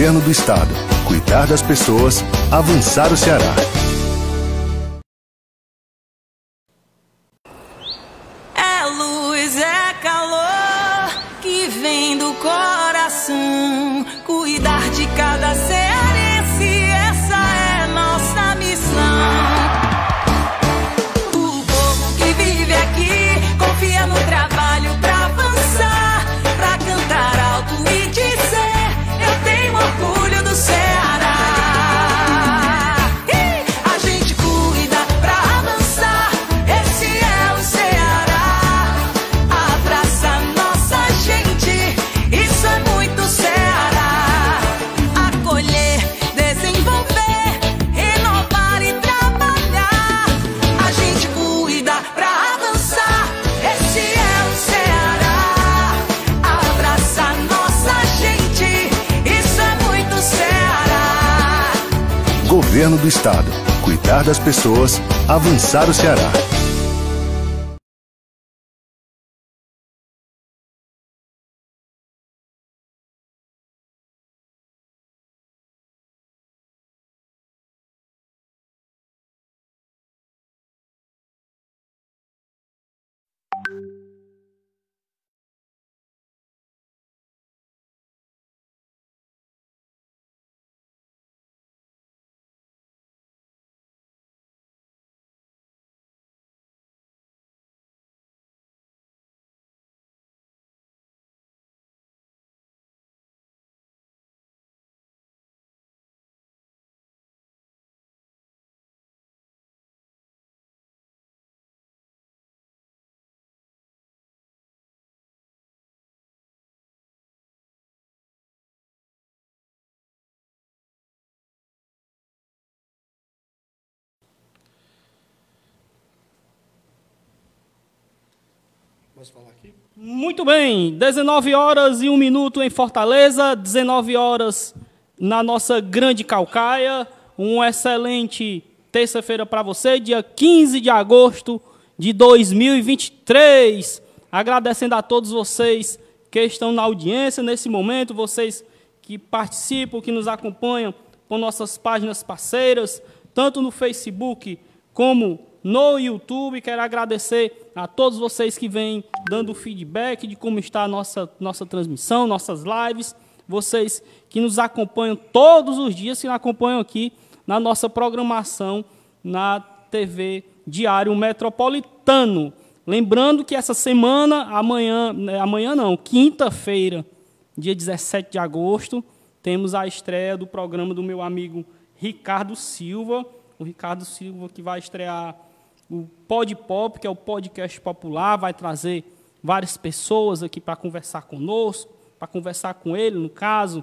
Governo do Estado. Cuidar das pessoas. Avançar o Ceará. É luz, é calor que vem do coração. Cuidar de cada cearense, Governo do Estado. Cuidar das pessoas. Avançar o Ceará. Posso falar aqui? Muito bem, 19 horas e 1 minuto em Fortaleza, 19 horas na nossa grande Calcaia. Um excelente terça-feira para você, dia 15 de agosto de 2023. Agradecendo a todos vocês que estão na audiência nesse momento, vocês que participam, que nos acompanham por nossas páginas parceiras, tanto no Facebook como no YouTube. Quero agradecer a todos vocês que vêm dando feedback de como está a nossa, nossa transmissão, nossas lives. Vocês que nos acompanham todos os dias, que nos acompanham aqui na nossa programação na TV Diário Metropolitano. Lembrando que essa semana, amanhã, né, amanhã não, quinta-feira, dia 17 de agosto, temos a estreia do programa do meu amigo Ricardo Silva. O Ricardo Silva que vai estrear o Pod Pop, que é o podcast popular, vai trazer várias pessoas aqui para conversar conosco, para conversar com ele, no caso,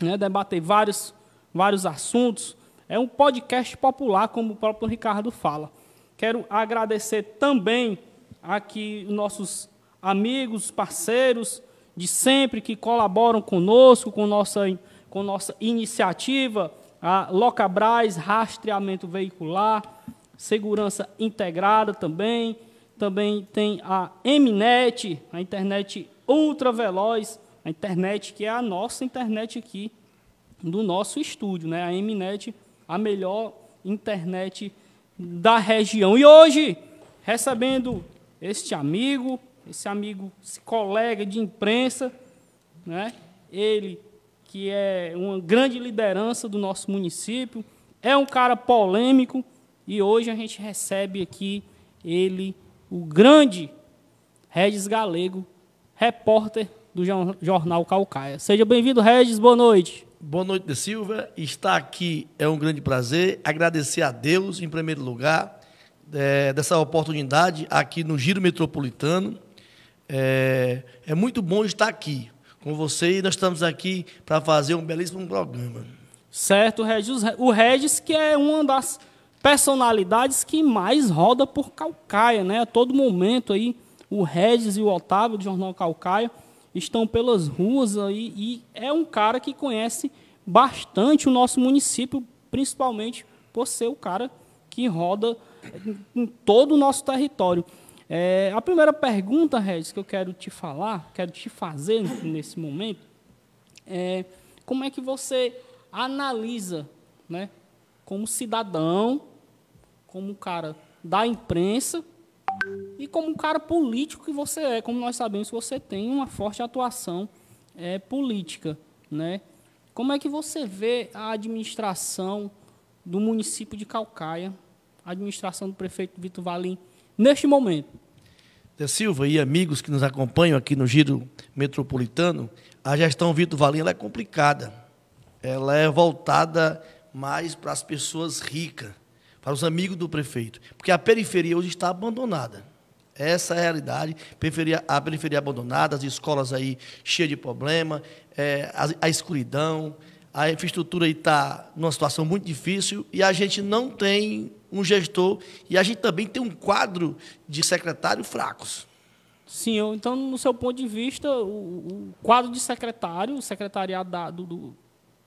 né, debater vários, vários assuntos. É um podcast popular, como o próprio Ricardo fala. Quero agradecer também aqui os nossos amigos, parceiros de sempre que colaboram conosco, com nossa, com nossa iniciativa, a Locabras, rastreamento veicular, segurança integrada também. Também tem a Mnet, a internet ultra veloz, a internet que é a nossa internet aqui do nosso estúdio, né? A Mnet, a melhor internet da região. E hoje, recebendo este amigo, esse amigo, esse colega de imprensa, né? Ele que é uma grande liderança do nosso município, é um cara polêmico e hoje a gente recebe aqui ele, o grande Regis Galego, repórter do jornal Calcaia. Seja bem-vindo, Regis, boa noite. Boa noite, De Silva. Estar aqui é um grande prazer. Agradecer a Deus, em primeiro lugar, é, dessa oportunidade aqui no Giro Metropolitano. É, é muito bom estar aqui com você e nós estamos aqui para fazer um belíssimo programa. Certo, Regis. O Regis, que é uma das personalidades que mais roda por Calcaia, né? A todo momento aí, o Regis e o Otávio do Jornal Calcaia estão pelas ruas aí e é um cara que conhece bastante o nosso município, principalmente por ser o cara que roda em todo o nosso território. É, a primeira pergunta, Regis, que eu quero te falar, quero te fazer nesse momento, é Como é que você analisa, né, como cidadão, como cara da imprensa e como um cara político que você é, como nós sabemos você tem uma forte atuação é, política, né? Como é que você vê a administração do município de Calcaia, a administração do prefeito Vitor Valim, neste momento? De Silva e amigos que nos acompanham aqui no Giro Metropolitano, a gestão Vitor Valim é complicada. Ela é voltada mais para as pessoas ricas, para os amigos do prefeito. Porque a periferia hoje está abandonada. Essa é a realidade. Periferia, a periferia abandonada, as escolas aí cheias de problema, é, a, a escuridão, a infraestrutura está numa situação muito difícil e a gente não tem um gestor e a gente também tem um quadro de secretário fracos. Sim, então, no seu ponto de vista, o, o quadro de secretário, o secretariado da, do, do,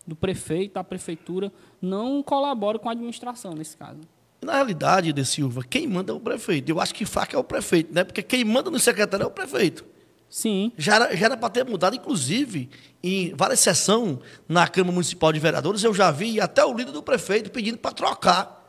do prefeito, da prefeitura, não colabora com a administração nesse caso. Na realidade, De Silva, quem manda é o prefeito. Eu acho que faca é o prefeito, né? Porque quem manda no secretário é o prefeito. Sim. Já era, já era para ter mudado, inclusive, em várias sessões na Câmara Municipal de Vereadores, eu já vi até o líder do prefeito pedindo para trocar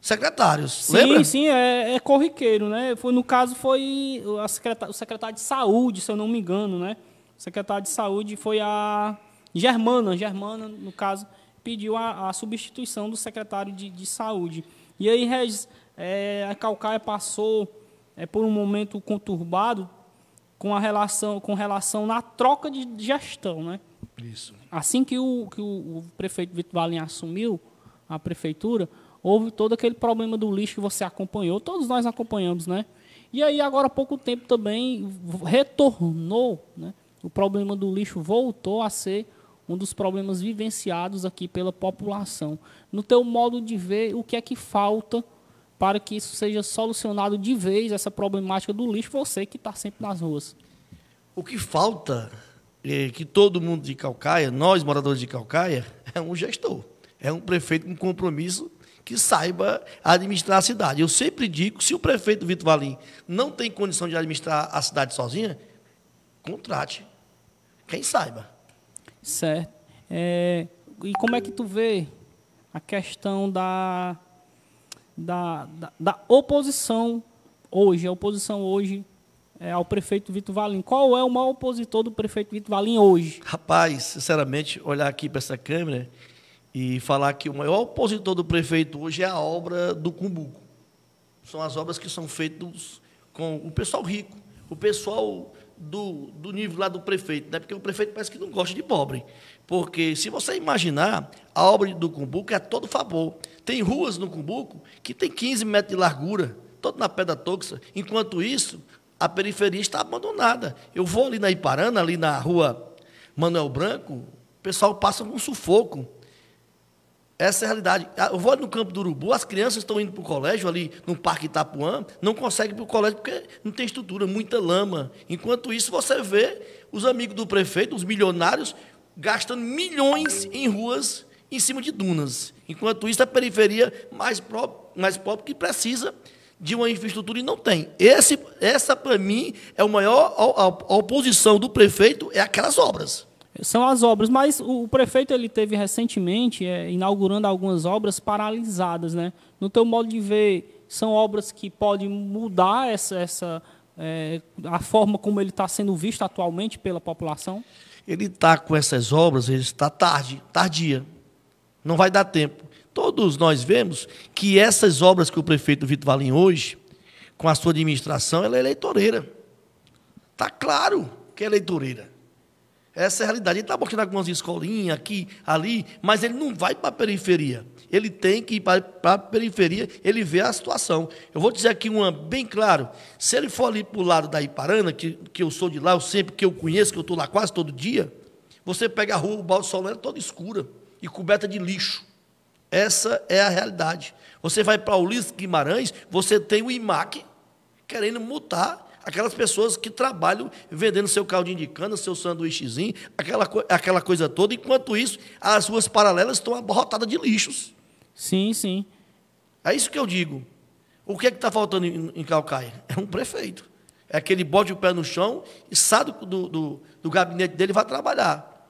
secretários. Sim, Lembra? sim, é, é corriqueiro, né? Foi, no caso, foi a secretária, o secretário de saúde, se eu não me engano, né? O secretário de saúde foi a Germana, Germana, no caso, pediu a, a substituição do secretário de, de saúde. E aí, Regis, é, a Calcaia passou é, por um momento conturbado com a relação, com relação na troca de gestão, né? Isso. Assim que o, que o, o prefeito Vitor Valim assumiu a prefeitura, houve todo aquele problema do lixo que você acompanhou, todos nós acompanhamos, né? E aí, agora há pouco tempo também retornou, né? O problema do lixo voltou a ser um dos problemas vivenciados aqui pela população. No teu modo de ver, o que é que falta para que isso seja solucionado de vez, essa problemática do lixo, você que está sempre nas ruas? O que falta é que todo mundo de Calcaia, nós moradores de Calcaia, é um gestor, é um prefeito com compromisso que saiba administrar a cidade. Eu sempre digo, se o prefeito Vitor Valim não tem condição de administrar a cidade sozinha, contrate quem saiba. Certo. É, e como é que tu vê a questão da, da, da, da oposição hoje, a oposição hoje é, ao prefeito Vitor Valim? Qual é o maior opositor do prefeito Vitor Valim hoje? Rapaz, sinceramente, olhar aqui para essa câmera e falar que o maior opositor do prefeito hoje é a obra do Cumbuco. São as obras que são feitas com o pessoal rico, o pessoal do, do nível lá do prefeito, né? porque o prefeito parece que não gosta de pobre. Porque se você imaginar, a obra do Cumbuco é todo favor. Tem ruas no Cumbuco que tem 15 metros de largura, todo na pedra toxa. Enquanto isso, a periferia está abandonada. Eu vou ali na Iparana, ali na rua Manuel Branco, o pessoal passa com sufoco. Essa é a realidade. Ah, Eu vou no campo do Urubu, as crianças estão indo para o colégio, ali no Parque Itapuã, não conseguem para o colégio porque não tem estrutura, muita lama. Enquanto isso, você vê os amigos do prefeito, os milionários, gastando milhões em ruas em cima de dunas. Enquanto isso, a periferia mais, pró mais pobre que precisa de uma infraestrutura e não tem. Esse, essa, para mim, é maior. A, a, a oposição do prefeito é aquelas obras. São as obras, mas o, prefeito ele teve recentemente é, inaugurando algumas obras paralisadas, né? No teu modo de ver, são obras que podem mudar essa, essa é, a forma como ele está sendo visto atualmente pela população? Ele está com essas obras, ele está tarde, tardia. Não vai dar tempo. Todos nós vemos que essas obras que o prefeito Vitor Valim hoje, com a sua administração, ela é eleitoreira. Está claro que é eleitoreira. Essa é a realidade. Ele está botando algumas escolinhas aqui, ali, mas ele não vai para a periferia. Ele tem que ir para a periferia, ele vê a situação. Eu vou dizer aqui uma bem claro. Se ele for ali para o lado da Iparana, que, que eu sou de lá, eu sempre que eu conheço, que eu estou lá quase todo dia, você pega a rua, o balde solano é toda escura e coberta de lixo. Essa é a realidade. Você vai para Ulisses Guimarães, você tem o IMAC querendo multar aquelas pessoas que trabalham vendendo seu caldinho de cana, seu sanduíchezinho, aquela, aquela coisa toda. Enquanto isso, as ruas paralelas estão abarrotadas de lixos. Sim, sim. É isso que eu digo. O que é que está faltando em, em Calcaia? É um prefeito. É aquele bote o pé no chão e sai do, do, do, do gabinete dele e vai trabalhar.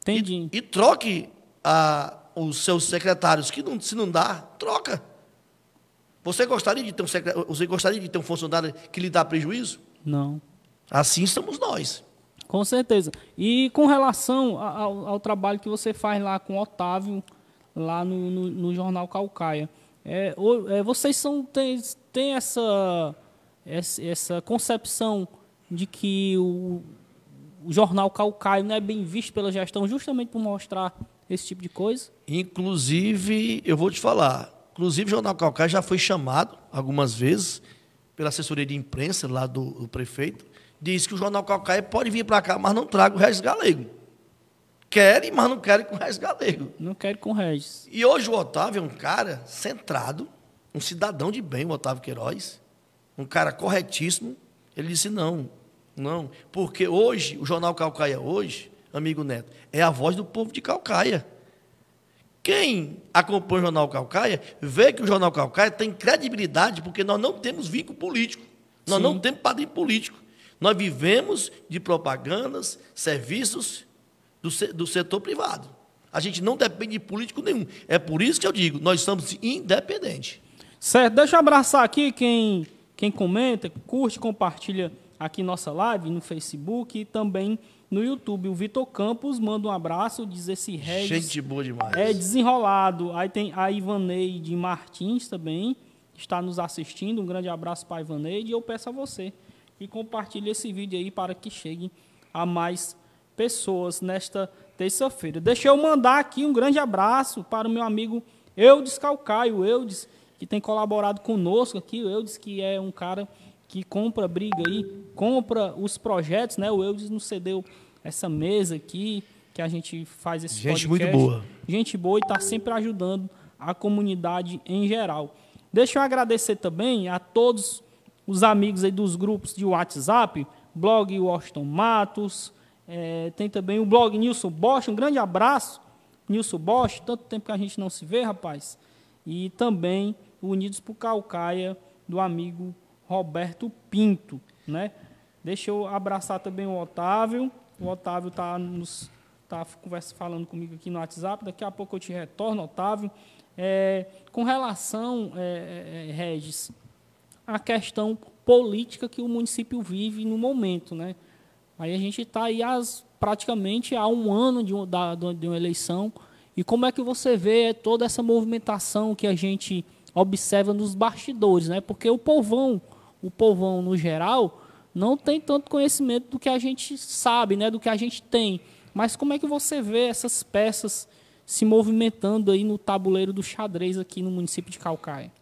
Entendi. E, e troque a, os seus secretários, que não, se não dá, troca. Você gostaria de ter um você gostaria de ter um funcionário que lhe dá prejuízo? Não. Assim estamos nós. Com certeza. E com relação ao, ao trabalho que você faz lá com o Otávio, lá no, no, no Jornal Calcaia, é, é, vocês são, têm, têm essa, essa, essa concepção de que o, o Jornal Calcaia não é bem visto pela gestão justamente por mostrar esse tipo de coisa? Inclusive, eu vou te falar, inclusive o Jornal Calcaia já foi chamado algumas vezes pela assessoria de imprensa lá do, do prefeito, diz que o Jornal Calcaia pode vir para cá, mas não traga o Regis Galego. Querem, mas não querem com o Regis Galego. Não quero com o Regis. E hoje o Otávio é um cara centrado, um cidadão de bem, o Otávio Queiroz, um cara corretíssimo. Ele disse não, não, porque hoje, o Jornal Calcaia hoje, amigo Neto, é a voz do povo de Calcaia. Quem acompanha o Jornal Calcaia vê que o Jornal Calcaia tem credibilidade porque nós não temos vínculo político. Nós Sim. não temos padrinho político. Nós vivemos de propagandas, serviços do, do setor privado. A gente não depende de político nenhum. É por isso que eu digo, nós somos independentes. Certo, deixa eu abraçar aqui quem, quem comenta, curte, compartilha aqui nossa live no Facebook e também no YouTube. O Vitor Campos manda um abraço, diz esse Regis Gente boa demais. é desenrolado. Aí tem a Ivaneide Martins também, que está nos assistindo. Um grande abraço para a Ivaneide. E eu peço a você que compartilhe esse vídeo aí para que chegue a mais pessoas nesta terça-feira. Deixa eu mandar aqui um grande abraço para o meu amigo Eudes Calcaio. Eudes, que tem colaborado conosco aqui. O Eudes, que é um cara que compra briga aí, compra os projetos, né? O Eudes nos cedeu essa mesa aqui, que a gente faz esse Gente podcast. muito boa. Gente boa e está sempre ajudando a comunidade em geral. Deixa eu agradecer também a todos os amigos aí dos grupos de WhatsApp, blog Washington Matos, eh, tem também o blog Nilson Bosch, um grande abraço, Nilson Bosch, tanto tempo que a gente não se vê, rapaz. E também o Unidos por Calcaia, do amigo Roberto Pinto, né? Deixa eu abraçar também o Otávio. O Otávio está nos tá conversa falando comigo aqui no WhatsApp. Daqui a pouco eu te retorno, Otávio. É, com relação, é, é, é, Regis, à questão política que o município vive no momento, né? Aí a gente está aí as, praticamente há um ano de, um- da, de uma eleição. E como é que você vê toda essa movimentação que a gente observa nos bastidores, né? Porque o povão, o povão no geral, não tem tanto conhecimento do que a gente sabe, né? Do que a gente tem. Mas como é que você vê essas peças se movimentando aí no tabuleiro do xadrez aqui no município de Calcaia?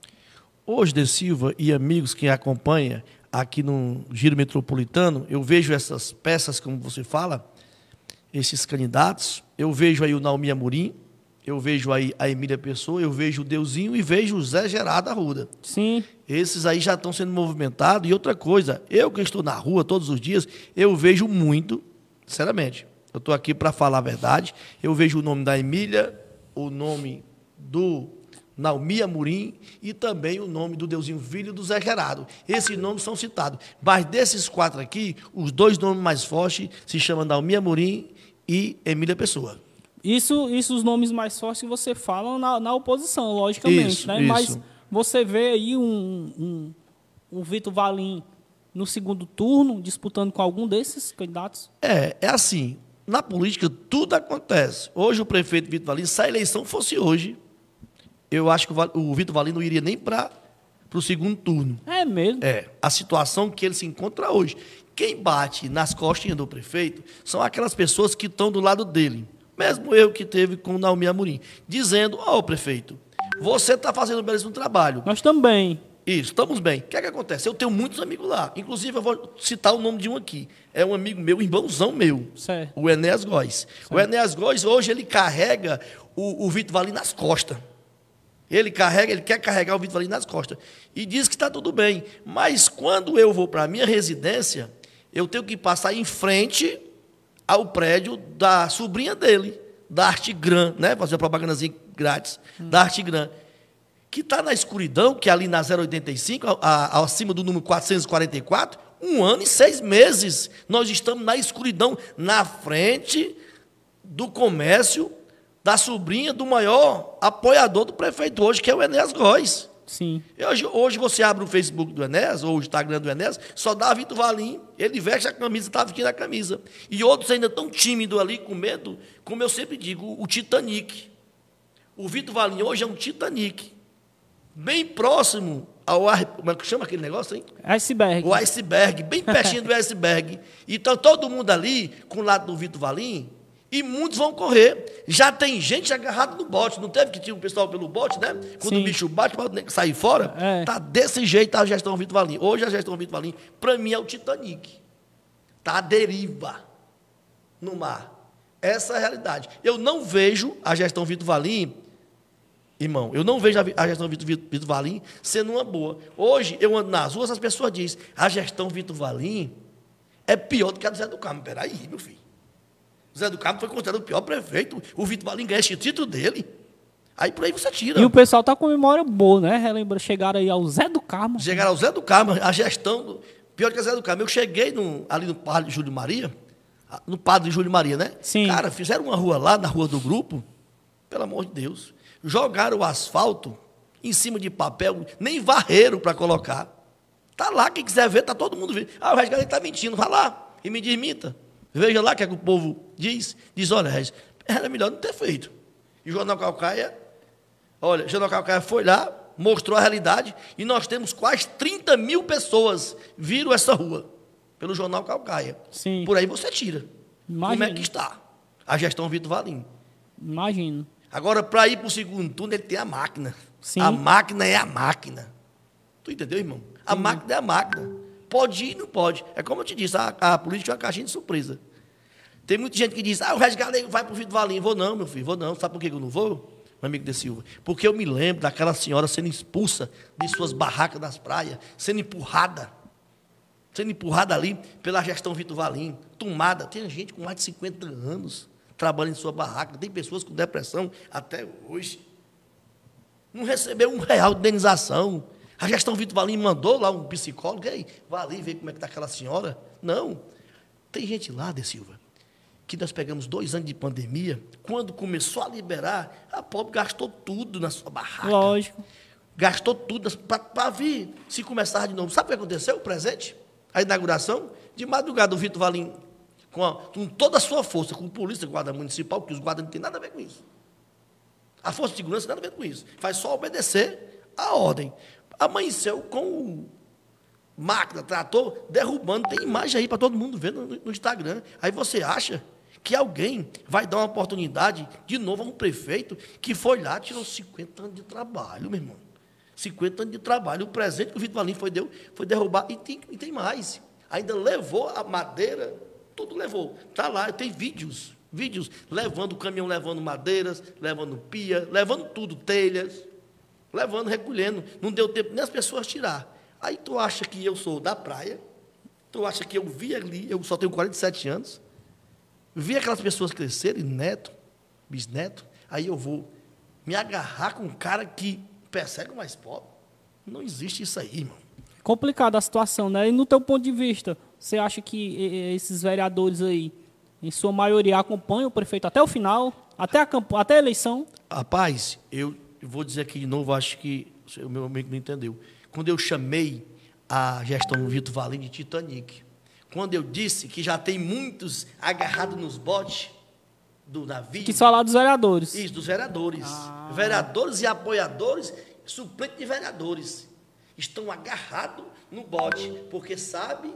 Hoje, De Silva e amigos que acompanha aqui no Giro Metropolitano, eu vejo essas peças, como você fala, esses candidatos. Eu vejo aí o Naomi Amorim, eu vejo aí a Emília Pessoa, eu vejo o Deusinho e vejo o Zé Gerardo Arruda. Sim, Esses aí já estão sendo movimentados. E outra coisa, eu que estou na rua todos os dias, eu vejo muito, sinceramente, eu estou aqui para falar a verdade, eu vejo o nome da Emília, o nome do Naomi Amorim e também o nome do Deusinho Filho do Zé Gerardo. Esses nomes são citados. Mas desses quatro aqui, os dois nomes mais fortes se chamam Naomi Amorim e Emília Pessoa. Isso, isso os nomes mais fortes que você fala na, na oposição, logicamente, Isso, né? isso. Mas você vê aí um, um, um Vitor Valim no segundo turno, disputando com algum desses candidatos? É, é assim. Na política, tudo acontece. Hoje, o prefeito Vitor Valim, se a eleição fosse hoje, eu acho que o Vitor Valim não iria nem para o segundo turno. É mesmo. É, a situação que ele se encontra hoje. Quem bate nas costinhas do prefeito são aquelas pessoas que estão do lado dele. Mesmo eu que teve com o Naomi Amorim, dizendo, ó, prefeito, você está fazendo um belíssimo trabalho. Nós também. Isso, estamos bem. O que é que acontece? Eu tenho muitos amigos lá. Inclusive, eu vou citar o nome de um aqui. É um amigo meu, irmãozão meu. Certo. O Enéas Góes. O Enéas Góes, hoje, ele carrega o, o Vitor Valim nas costas. Ele carrega, ele quer carregar o Vitor Valim nas costas. E diz que está tudo bem. Mas quando eu vou para a minha residência, eu tenho que passar em frente ao prédio da sobrinha dele, da Arte Gran, né? Fazer propagandazinha grátis, da Arte Gran que está na escuridão, que é ali na 085, a- a- acima do número 444, um ano e seis meses. Nós estamos na escuridão, na frente do comércio da sobrinha do maior apoiador do prefeito hoje, que é o Enéas Góes. Sim. Hoje, hoje você abre o Facebook do Enéas, ou o Instagram do Enéas, só dá Vitor Valim, ele veste a camisa, está vestindo a camisa. E outros ainda tão tímidos ali, com medo, como eu sempre digo, o Titanic. O Vitor Valim hoje é um Titanic. Bem próximo ao ar, como é que chama aquele negócio, hein? Iceberg. O iceberg, bem pertinho do iceberg. Então todo mundo ali, com o lado do Vitor Valim, e muitos vão correr. Já tem gente agarrada no bote. Não teve que tinha o pessoal pelo bote, né? Quando Sim. o bicho bate para sair fora. É. Tá desse jeito a gestão Vitor Valim. Hoje a gestão Vitor Valim, para mim, é o Titanic. Tá à deriva no mar. Essa é a realidade. Eu não vejo a gestão Vitor Valim, irmão, eu não vejo a gestão Vitor, Vitor, Vitor Valim sendo uma boa. Hoje, eu ando nas ruas, as pessoas dizem, a gestão Vitor Valim é pior do que a do Zé do Carmo. Peraí, meu filho. O Zé do Carmo foi considerado o pior prefeito. O Vitor Valim ganha esse título dele. Aí por aí você tira. E o pessoal tá com memória boa, né? Relembra, chegaram aí ao Zé do Carmo. Chegaram ao Zé do Carmo, a gestão. do- Pior que a Zé do Carmo. Eu cheguei no- ali no Padre Júlio Maria, no Padre Júlio Maria, né? Sim. Cara, fizeram uma rua lá, na rua do grupo, pelo amor de Deus. Jogaram o asfalto em cima de papel, nem varreram para colocar. Tá lá, quem quiser ver, tá todo mundo vendo. Ah, o Regis está mentindo, vai lá e me desminta. Veja lá o que, é que o povo diz. Diz, olha, era melhor não ter feito. E o Jornal Calcaia, olha, o Jornal Calcaia foi lá, mostrou a realidade, e nós temos quase 30 mil pessoas viram essa rua, pelo Jornal Calcaia. Sim. Por aí você tira. Como é Imagina. que está a gestão Vitor Valim? Imagino. Agora, para ir para o segundo turno, ele tem a máquina. Sim. A máquina é a máquina. Tu entendeu, irmão? A máquina é a máquina. Pode ir, não pode. É como eu te disse, a, a política é uma caixinha de surpresa. Tem muita gente que diz, ah, o Regis Galego vai para o Vitor Valim. Vou não, meu filho, vou não. Sabe por que eu não vou, meu amigo de Silva? Porque eu me lembro daquela senhora sendo expulsa de suas barracas das praias, sendo empurrada. Sendo empurrada ali pela gestão Vitor Valim, tomada. Tem gente com mais de 50 anos trabalhando em sua barraca. Tem pessoas com depressão até hoje. Não recebeu um real de indenização. A gestão Vitor Valim mandou lá um psicólogo, ei, vai ali ver como é que está aquela senhora. Não. Tem gente lá, De Silva, que nós pegamos dois anos de pandemia, quando começou a liberar, a pobre gastou tudo na sua barraca. Lógico. Gastou tudo para vir se começar de novo. Sabe o que aconteceu? O presente? A inauguração? De madrugada, o Vitor Valim, com, a- com toda a sua força, com polícia, guarda municipal, porque os guardas não têm nada a ver com isso. A força de segurança não tem nada a ver com isso. Faz só obedecer a ordem. Amanheceu com máquina, trator, derrubando. Tem imagem aí para todo mundo ver no, no Instagram. Aí você acha que alguém vai dar uma oportunidade de novo a um prefeito que foi lá, tirou 50 anos de trabalho, meu irmão. 50 anos de trabalho. O presente que o Vitor Valim foi, deu, foi derrubar. E tem, e tem mais. Ainda levou a madeira, tudo levou. Está lá, tem vídeos. Vídeos levando o caminhão, levando madeiras, levando pia, levando tudo, telhas, levando, recolhendo. Não deu tempo nem as pessoas tirar. Aí tu acha que eu sou da praia, tu acha que eu vi ali, eu só tenho 47 anos, vi aquelas pessoas crescerem, neto, bisneto, aí eu vou me agarrar com um cara que persegue o mais pobre. Não existe isso aí, irmão. Complicada a situação, né? E no teu ponto de vista, você acha que esses vereadores aí, em sua maioria, acompanham o prefeito até o final, até a, até a eleição? Rapaz, eu vou dizer aqui de novo, acho que o meu amigo não entendeu. Quando eu chamei a gestão Vitor Valim de Titanic, quando eu disse que já tem muitos agarrados nos botes do navio, Que falar dos vereadores. isso, dos vereadores. Vereadores e apoiadores, suplentes de vereadores, estão agarrados no bote, porque sabe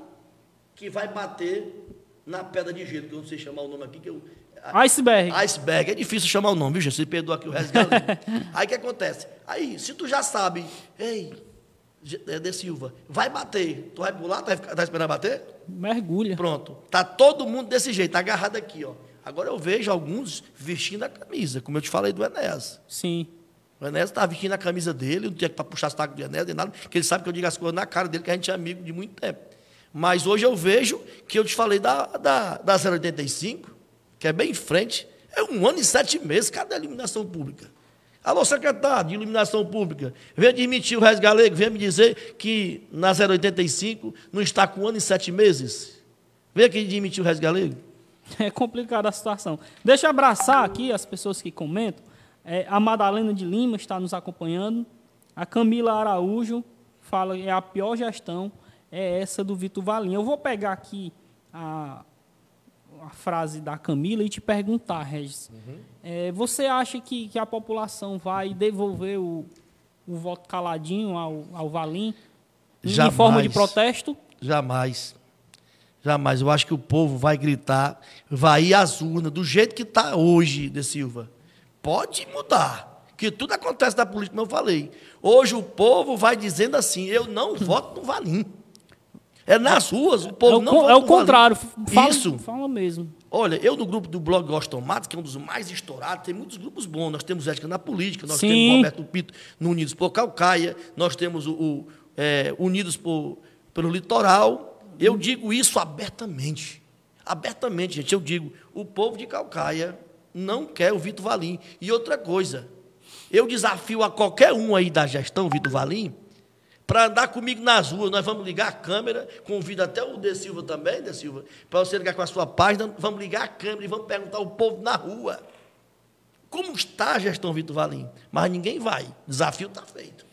que vai bater na pedra de gelo, que eu não sei chamar o nome aqui, que eu, Iceberg. Iceberg, é difícil chamar o nome, viu, gente? Você perdoa aqui o resto da língua. Aí o que acontece? Aí, se tu já sabe, ei, é, De Silva, vai bater, tu vai pular, tu vai, ficar, tá esperando bater? Mergulha. Pronto. Tá todo mundo desse jeito, agarrado aqui, ó. Agora eu vejo alguns vestindo a camisa, como eu te falei do Enéas. Sim. O Enéas estava vestindo a camisa dele, não tinha para puxar as tacos do Enéas, nem nada, porque ele sabe que eu digo as coisas na cara dele, que a gente é amigo de muito tempo. Mas hoje eu vejo que eu te falei da, da, da 085, que é bem em frente, é um ano e sete meses, cadê a iluminação pública? Alô, secretário de iluminação pública, venha admitir o Reis Galego, venha me dizer que na 085 não está com um ano e sete meses. Venha aqui admitir o Reis Galego. É complicada a situação. Deixa eu abraçar aqui as pessoas que comentam. É, a Madalena de Lima está nos acompanhando. A Camila Araújo fala que é a pior gestão é essa do Vitor Valim. Eu vou pegar aqui a, a frase da Camila e te perguntar, Regis. É, você acha que, que a população vai devolver o, o voto caladinho ao, ao Valim em Jamais. forma de protesto? Jamais. Jamais. Eu acho que o povo vai gritar, vai ir às urnas, do jeito que está hoje, De Silva. Pode mudar. Que tudo acontece na política, como eu falei. Hoje o povo vai dizendo assim: eu não voto no Valim. É nas ruas, o povo é o, não con- é o contrário. Fala, Isso. Fala mesmo. Olha, eu no grupo do blog Gostomatos, que é um dos mais estourados, tem muitos grupos bons. Nós temos Ética na Política, nós Sim. temos Roberto Pito no Unidos por Calcaia, nós temos o, o, é, Unidos por, pelo Litoral. Eu digo isso abertamente. Abertamente, gente. Eu digo, o povo de Calcaia não quer o Vitor Valim. E outra coisa, eu desafio a qualquer um aí da gestão, Vitor Valim, para andar comigo nas ruas. Nós vamos ligar a câmera, convido até o De Silva também, De Silva, para você ligar com a sua página, vamos ligar a câmera e vamos perguntar ao povo na rua. Como está a gestão Vitor Valim? Mas ninguém vai. Desafio está feito.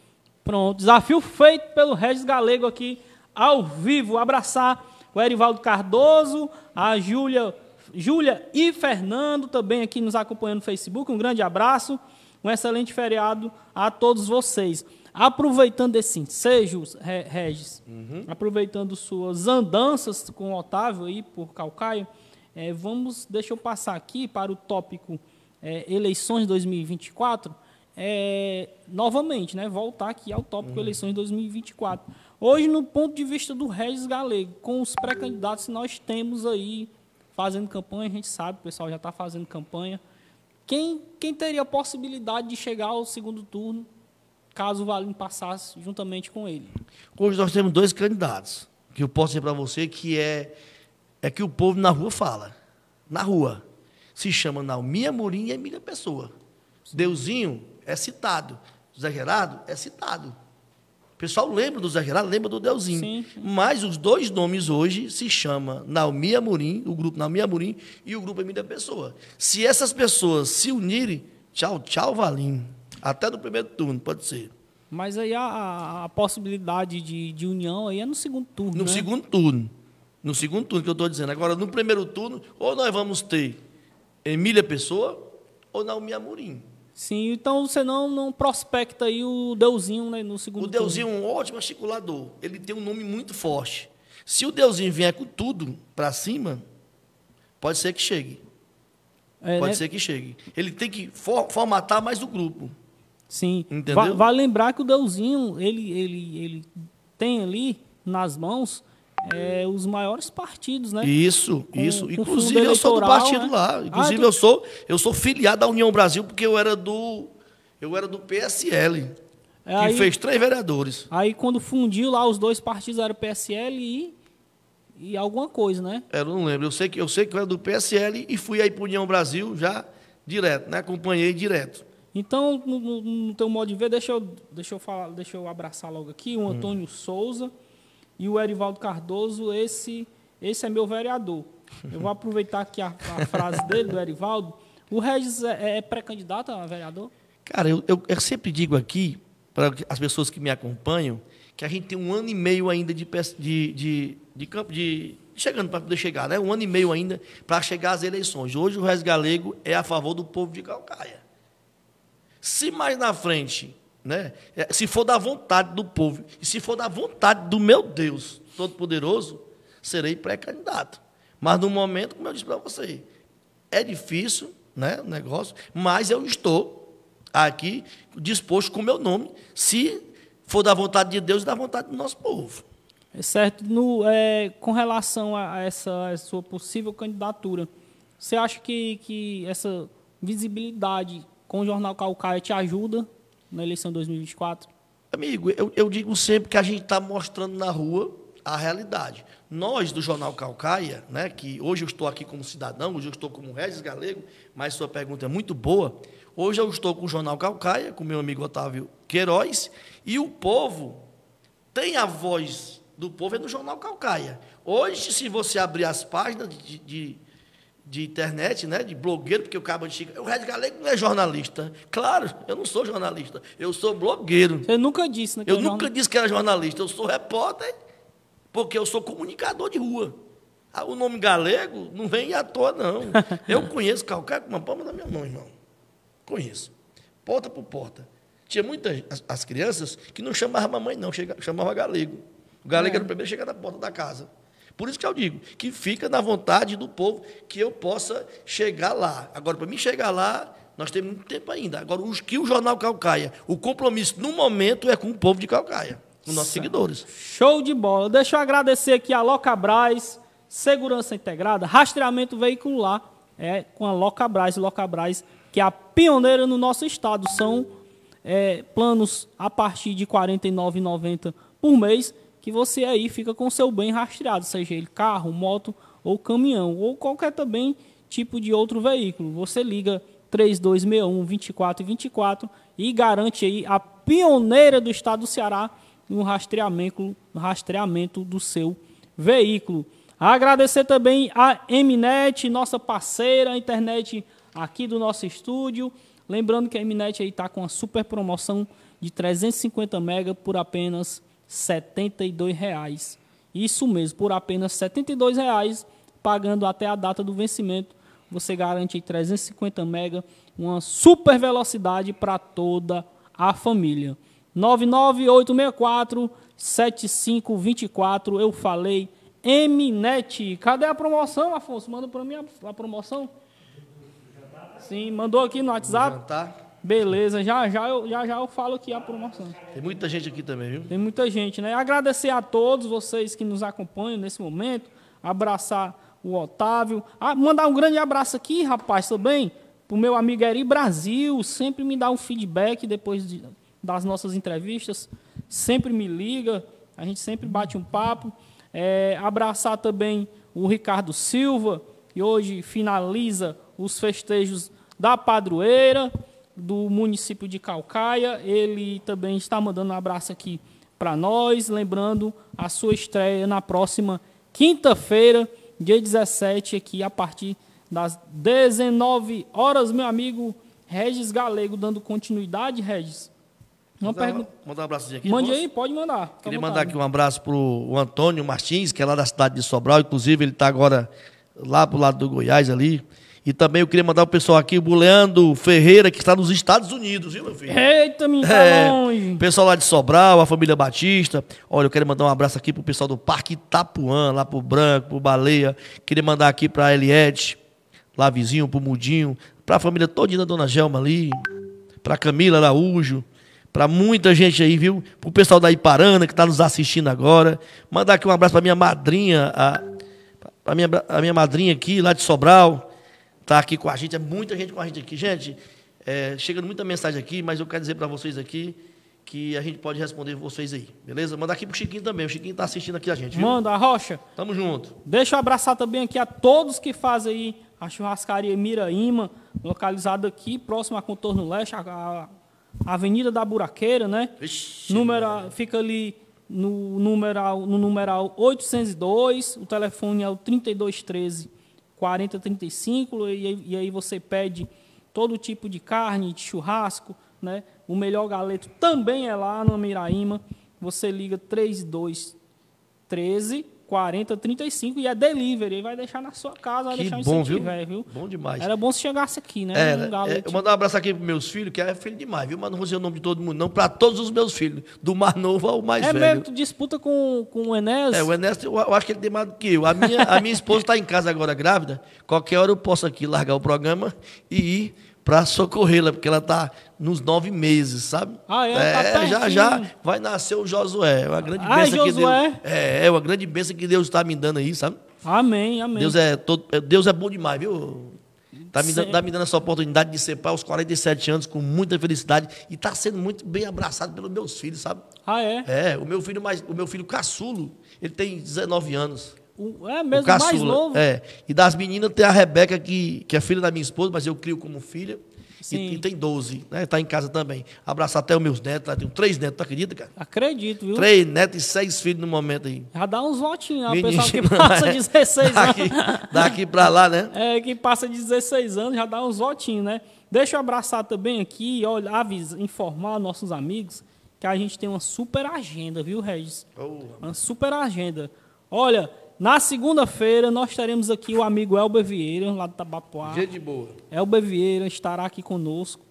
Pronto, desafio feito pelo Regis Galego aqui ao vivo. Abraçar o Erivaldo Cardoso, a Júlia, Júlia e Fernando também aqui nos acompanhando no Facebook. Um grande abraço, um excelente feriado a todos vocês. Aproveitando esse ensejo, Re- Regis, aproveitando suas andanças com o Otávio aí por Calcaia, eh, vamos, deixa eu passar aqui para o tópico eh, eleições 2024. É, novamente, né, voltar aqui ao tópico eleições 2024. Hoje, no ponto de vista do Regis Galego, com os pré-candidatos que nós temos aí fazendo campanha, a gente sabe, o pessoal já está fazendo campanha. Quem, quem teria a possibilidade de chegar ao segundo turno, caso o Valim passasse juntamente com ele? Hoje nós temos dois candidatos, que eu posso dizer para você que é, é que o povo na rua fala. Na rua. Se chama Naomi Amorim e Emília Pessoa. Deusinho é citado. Zé Gerardo é citado. O pessoal lembra do Zé Gerardo, lembra do Deusinho. Sim. Mas os dois nomes hoje se chama Naomi Amorim, o grupo Naomi Amorim e o grupo Emília Pessoa. Se essas pessoas se unirem, tchau, tchau, Valim. Até no primeiro turno, pode ser. Mas aí a- a, possibilidade de, de união aí é no segundo turno. No né? segundo turno. No segundo turno que eu estou dizendo. Agora, no primeiro turno, ou nós vamos ter Emília Pessoa ou Naomi Amorim. Sim, então você não, não prospecta aí o Deusinho né, no segundo O Deusinho é um ótimo articulador. Ele tem um nome muito forte. Se o Deusinho vier com tudo para cima, pode ser que chegue. turno. É, Pode né? ser que chegue. Ele tem que for- formatar mais o grupo. Sim. Entendeu? Va- Vale lembrar que o Deusinho, ele, ele, ele tem ali nas mãos é, os maiores partidos, né? Isso, Com- isso. com Inclusive, eu sou do partido né? lá. Ah, Inclusive, tu- eu, sou, eu sou filiado da União Brasil, porque eu era do, eu era do PSL, É, que aí- fez três vereadores. Aí quando fundiu lá, os dois partidos eram PSL e, e alguma coisa, né? Eu não lembro. Eu sei que eu sei que eu era do PSL e fui aí para União Brasil já direto, né? Acompanhei direto. Então, no, no- no teu modo de ver, deixa eu, deixa eu falar, deixa eu abraçar logo aqui Hum. o Antônio Souza e o Erivaldo Cardoso, esse, esse é meu vereador. Eu vou aproveitar aqui a, a frase dele, do Erivaldo. O Regis é, é pré-candidato a vereador? Cara, eu, eu, eu sempre digo aqui para as pessoas que me acompanham que a gente tem um ano e meio ainda de de, de, de campo de chegando para poder chegar, né? Um ano e meio ainda para chegar às eleições. Hoje o Reis Galego é a favor do povo de Calcaia. Se mais na frente, né? é, Se for da vontade do povo e se for da vontade do meu Deus Todo-Poderoso, serei pré-candidato. Mas no momento, como eu disse para você, é difícil, né, o negócio, mas eu estou aqui disposto com o meu nome, se for da vontade de Deus e da vontade do nosso povo. É certo. No, é, com relação a essa a sua possível candidatura, você acha que, que essa visibilidade com o Jornal Calcaia te ajuda na eleição 2024? Amigo, eu, eu digo sempre que a gente está mostrando na rua a realidade. Nós, do Jornal Calcaia, né, que hoje eu estou aqui como cidadão, hoje eu estou como Regis Galego, mas sua pergunta é muito boa. Hoje eu estou com o Jornal Calcaia, com meu amigo Otávio Queiroz, e o povo tem a voz do povo é no Jornal Calcaia. Hoje, se você abrir as páginas de, de, de internet, né? De blogueiro, porque o cabo de Chico. O Red Galego não é jornalista. Claro, eu não sou jornalista. Eu sou blogueiro. Você nunca disse, né? Eu nunca jornal- disse que era jornalista. Eu sou repórter, porque eu sou comunicador de rua. Ah, O nome galego não vem à toa, não. Eu conheço Calcaia com uma palma da minha mão, irmão. Conheço. Porta por porta. Tinha muitas as, as crianças que não chamavam mamãe, não, chega, chamava galego. O galego É. era o primeiro a chegar na porta da casa. Por isso que eu digo que fica na vontade do povo que eu possa chegar lá. Agora, para mim chegar lá, nós temos muito tempo ainda. Agora, os que o Jornal Calcaia, o compromisso no momento é com o povo de Calcaia, com nossos seguidores. Show de bola. Deixa eu agradecer aqui a Locabras, Segurança Integrada, rastreamento veicular, é com a Locabras, Locabras, que é a pioneira no nosso estado. São é, planos a partir de R$ 49,90 por mês, que você aí fica com seu bem rastreado, seja ele carro, moto ou caminhão, ou qualquer também tipo de outro veículo. Você liga 3261 2424 e garante aí a pioneira do estado do Ceará no rastreamento, no rastreamento do seu veículo. Agradecer também a Eminet, nossa parceira, a internet aqui do nosso estúdio. Lembrando que a Eminet está com uma super promoção de 350 mega por apenas 72 reais. Isso mesmo, por apenas 72 reais, pagando até a data do vencimento, você garante aí 350 mega, uma super velocidade para toda a família. 99864 7524, eu falei Eminet. Cadê a promoção, Afonso? Manda para mim a, a promoção. Sim, mandou aqui no WhatsApp. Beleza, já já eu, já já eu falo aqui a promoção. Tem muita gente aqui também, viu? Tem muita gente, né? Agradecer a todos vocês que nos acompanham nesse momento. Abraçar o Otávio. Ah, mandar um grande abraço aqui, rapaz, também, pro meu amigo Eri Brasil. Sempre me dá um feedback depois de- das nossas entrevistas. Sempre me liga. A gente sempre bate um papo. É, abraçar também o Ricardo Silva, que hoje finaliza os festejos da padroeira do município de Calcaia. Ele também está mandando um abraço aqui para nós, lembrando a sua estreia na próxima quinta-feira, dia 17, aqui a partir das 19 horas, meu amigo Regis Galego, dando continuidade, Regis. Uma pergunta. mandar um abraçozinho aqui. Mande aí, pode mandar. Queria vontade. mandar aqui um abraço para o Antônio Martins, que é lá da cidade de Sobral. Inclusive, ele está agora lá pro lado do Goiás ali. E também eu queria mandar o pessoal aqui, o Leandro Ferreira, que está nos Estados Unidos, viu, meu filho? Eita, me tá É, longe. pessoal lá de Sobral, a família Batista. Olha, eu quero mandar um abraço aqui pro pessoal do Parque Itapuã, lá pro Branco, pro Baleia. Queria mandar aqui pra Eliette, lá vizinho, pro Mudinho, pra família todinha da Dona Gelma ali, pra Camila Araújo, pra muita gente aí, viu? Pro pessoal da Iparana que tá nos assistindo agora. Mandar aqui um abraço pra minha madrinha, a, a, minha, a minha madrinha aqui, lá de Sobral tá aqui com a gente, é muita gente com a gente aqui. Gente, é, chega muita mensagem aqui, mas eu quero dizer para vocês aqui que a gente pode responder vocês aí, beleza? Mandar aqui pro Chiquinho também, o Chiquinho tá assistindo aqui a gente, viu? Manda, Rocha. Tamo junto. Deixa eu abraçar também aqui a todos que fazem aí a churrascaria Miraíma, localizada aqui, próximo a Contorno Leste, a, a Avenida da Buraqueira, né? Vixe, Número, fica ali no numeral, no numeral 802, o telefone é o 3213 4035, e, e aí você pede todo tipo de carne, de churrasco, né? O melhor galeto também é lá no Miraíma. Você liga 3213 4035 e é delivery, aí vai deixar na sua casa, vai Que deixar onde bom, você viu? tiver, viu? Bom demais. Era bom se chegasse aqui, né? É, um é, galeto. eu mandar um abraço aqui pros meus filhos, que é filho demais, viu? Mas não vou dizer o nome de todo mundo, não. Para todos os meus filhos, do mais novo ao mais é velho. mesmo, tu disputa com, com o Enéas? É, o Ernesto, eu, eu acho que ele tem mais do que eu. A minha, a minha esposa está em casa agora grávida. Qualquer hora eu posso aqui largar o programa e ir para socorrê-la, porque ela está nos nove meses, sabe? Ah, é? Tá já, pertinho. já vai nascer o Josué. É uma grande Ai, bênção que Deus. É, é uma grande bênção que Deus está me dando aí, sabe? Amém, amém. Deus é, todo, é- Deus é bom demais, viu? Está me, dando- tá me dando essa oportunidade de ser pai aos 47 anos com muita felicidade e está sendo muito bem abraçado pelos meus filhos, sabe? Ah, é? É, o meu filho mais, o meu filho caçulo, ele tem 19 anos. O- é mesmo, o mais caçula. novo. É. E das meninas tem a Rebeca, que, que é filha da minha esposa, mas eu crio como filha. E, e tem 12, né? Tá em casa também. Abraçar até os meus netos, lá, tenho três netos, tu acredita, cara? Acredito, viu? Três netos e seis filhos no momento aí. Já dá uns votinhos, ó, o pessoal que passa é. 16 anos. Daqui, daqui pra lá, né? É, que passa de 16 anos, já dá uns votinhos, né? Deixa eu abraçar também aqui, olha, avisar, informar nossos amigos que a gente tem uma super agenda, viu, Regis? Uma super agenda. Olha, na segunda-feira nós teremos aqui o amigo Elber Vieira, lá do Tabapuá. Gente boa. Elber Vieira estará aqui conosco.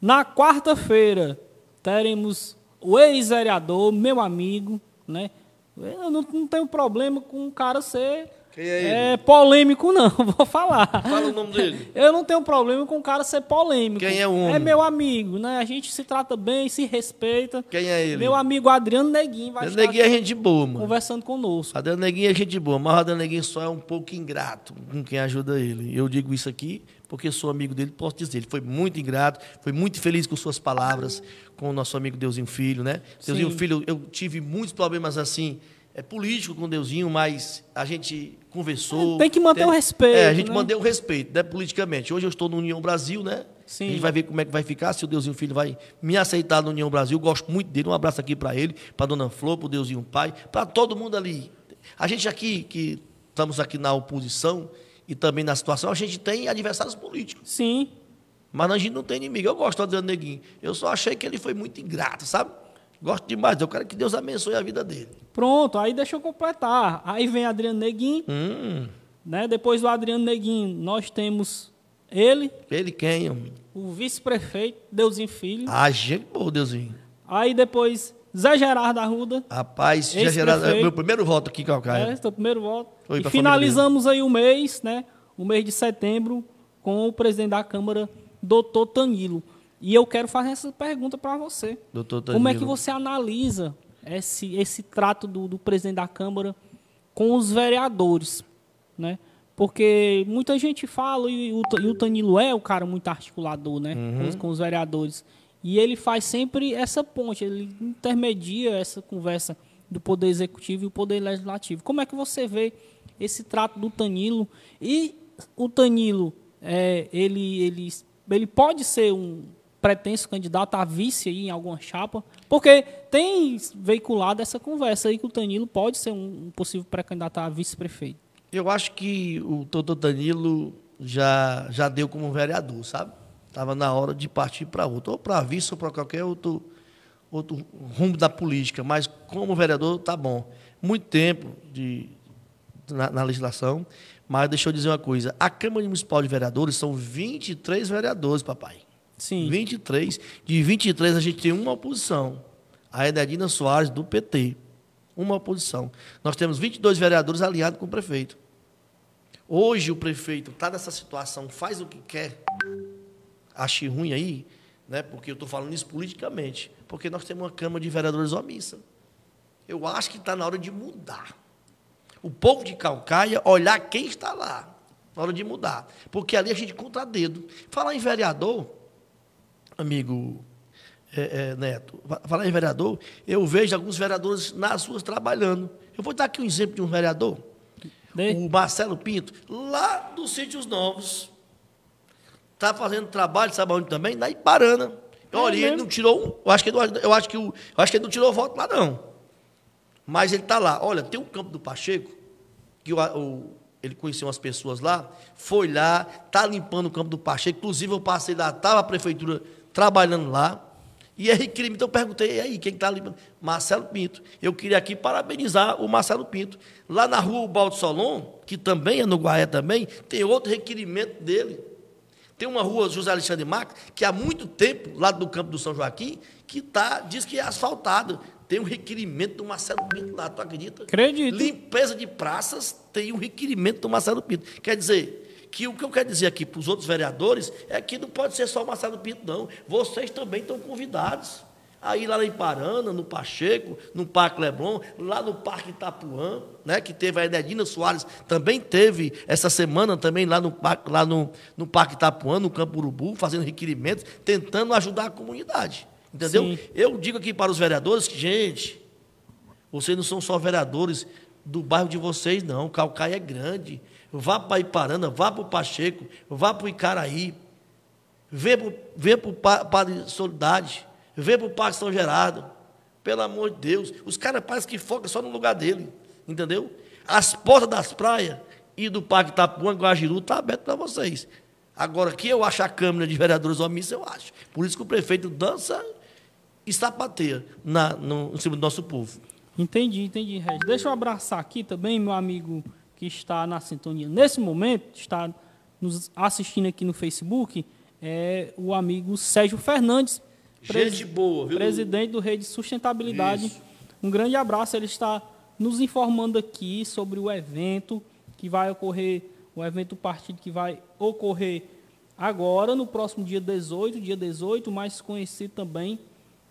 Na quarta-feira teremos o ex-vereador, meu amigo, né? Eu não, não tenho problema com o cara ser Quem é ele? polêmico, não, vou falar. Fala o nome dele. Eu não tenho problema com o cara ser polêmico. Quem é o homem? É meu amigo, né? A gente se trata bem, se respeita. Quem é ele? Meu amigo Adriano Neguinho vai Adriano Neguinho é gente boa, mano. conversando conosco. Adriano Neguinho é gente boa, mas o Adriano Neguinho só é um pouco ingrato com quem ajuda ele. Eu digo isso aqui porque sou amigo dele, posso dizer. Ele foi muito ingrato, foi muito feliz com suas palavras, com o nosso amigo Deusinho Filho, né? Deusinho Sim. Filho, eu tive muitos problemas assim, é político com o Deusinho, mas a gente conversou. É, tem que manter o respeito, É, a gente né? mantém o respeito, né, politicamente. Hoje eu estou no União Brasil, né? Sim. A gente vai ver como é que vai ficar, se o Deusinho Filho vai me aceitar no União Brasil. Gosto muito dele. Um abraço aqui para ele, para dona Flor, para o Deusinho Pai, para todo mundo ali. A gente aqui, que estamos aqui na oposição e também na situação, a gente tem adversários políticos. Sim. Mas a gente não tem inimigo. Eu gosto do Adriano Neguinho. Eu só achei que ele foi muito ingrato, sabe? Gosto demais. Eu quero que Deus abençoe a vida dele. Pronto, aí deixa eu completar. Aí vem Adriano Neguinho, Hum, né? Depois do Adriano Neguinho, nós temos ele, ele quem? homem? o vice-prefeito, Deusinho Filho. Ah, gente boa, Deusinho. Aí depois Zé Gerardo Arruda. Rapaz, Ex-prefeito. gerado, é meu primeiro voto aqui, Calcaia. É, seu primeiro voto. E finalizamos aí o mês, né? O mês de setembro, com o presidente da Câmara, doutor Tanilo. E eu quero fazer essa pergunta para você. Doutor Como é que Danilo. você analisa esse, esse trato do, do presidente da Câmara com os vereadores? Né? Porque muita gente fala, e o, e o Tanilo é o cara muito articulador né? com, os, com os vereadores. E ele faz sempre essa ponte, ele intermedia essa conversa do Poder Executivo e o Poder Legislativo. Como é que você vê esse trato do Tanilo? E o Tanilo, é, ele, ele, ele pode ser um pretenso candidato a vice aí em alguma chapa? Porque tem veiculado essa conversa aí que o Tanilo pode ser um, um possível pré-candidato a vice-prefeito. Eu acho que o doutor Danilo já, já deu como vereador, sabe? Estava na hora de partir para outro, ou para vice ou para qualquer outro, outro rumo da política. Mas como vereador, tá bom. Muito tempo de, na, na legislação, mas deixa eu dizer uma coisa. A Câmara Municipal de Vereadores são 23 vereadores, papai. Sim. 23. De 23, a gente tem uma oposição. A Enedina Soares, do PT. Uma oposição. Nós temos 22 vereadores alinhados com o prefeito. Hoje o prefeito está nessa situação, faz o que quer. Ache ruim aí, né? porque eu estou falando isso politicamente. Porque nós temos uma Câmara de Vereadores omissa. Eu acho que está na hora de mudar. O povo de Calcaia olhar quem está lá. Na hora de mudar. Porque ali a gente conta dedo. Falar em vereador, amigo é, é, Neto, fa- falar em vereador, eu vejo alguns vereadores nas ruas trabalhando. Eu vou dar aqui um exemplo de um vereador. O Marcelo Pinto, lá dos Sítios Novos, está fazendo trabalho, sabe onde também? Na Iparana. Olha, ele mesmo? não tirou. Eu acho que, ele não- eu acho que, eu acho que ele não tirou voto lá, não. Mas ele está lá. Olha, tem um campo do Pacheco, que o, o- ele conheceu umas pessoas lá, foi lá, está limpando o campo do Pacheco. Inclusive, eu passei lá, estava a prefeitura trabalhando lá. E é crime. Então eu perguntei, e aí, quem está limpando? Marcelo Pinto. Eu queria aqui parabenizar o Marcelo Pinto. Lá na rua Baldo Solon, que também é no Guaé também, tem outro requerimento dele. Tem uma rua José Alexandre Marques, que há muito tempo, lá do campo do São Joaquim, que tá, diz que é asfaltado. Tem um requerimento do Marcelo Pinto lá, tu acredita? Acredito. Limpeza de praças tem um requerimento do Marcelo Pinto. Quer dizer, que o que eu quero dizer aqui para os outros vereadores é que não pode ser só o Marcelo Pinto, não. Vocês também estão convidados. Aí lá em Parana, no Pacheco, no Parque Leblon, lá no Parque Itapuã, né, que teve a Enedina Soares, também teve essa semana também lá no, parque- lá no, no Parque Itapuã, no Campo Urubu, fazendo requerimentos, tentando ajudar a comunidade. Entendeu? Sim. Eu digo aqui para os vereadores que, gente, vocês não são só vereadores do bairro de vocês, não. Calcaia é grande. Vá para Iparana, vá para o Pacheco, vá para o Icaraí. Vê pro, vê pro Pa- Padre Solidade, vê pro Parque São Gerardo. Pelo amor de Deus. Os caras parecem que focam só no lugar dele. Entendeu? As portas das praias e do Parque Itapuã, Guajiru, tá aberto para vocês. Agora, que eu acho a Câmara de Vereadores omissa, eu acho. Por isso que o prefeito dança e sapateia na, no, em cima do nosso povo. Entendi, entendi, Regis. Deixa eu abraçar aqui também meu amigo que está na sintonia nesse momento, está nos assistindo aqui no Facebook, é o amigo Sérgio Fernandes. Gente boa, viu? Presidente do Rede Sustentabilidade. Isso. Um grande abraço. Ele está nos informando aqui sobre o evento que vai ocorrer, o evento do partido que vai ocorrer agora, no próximo dia 18, dia 18, mais conhecido também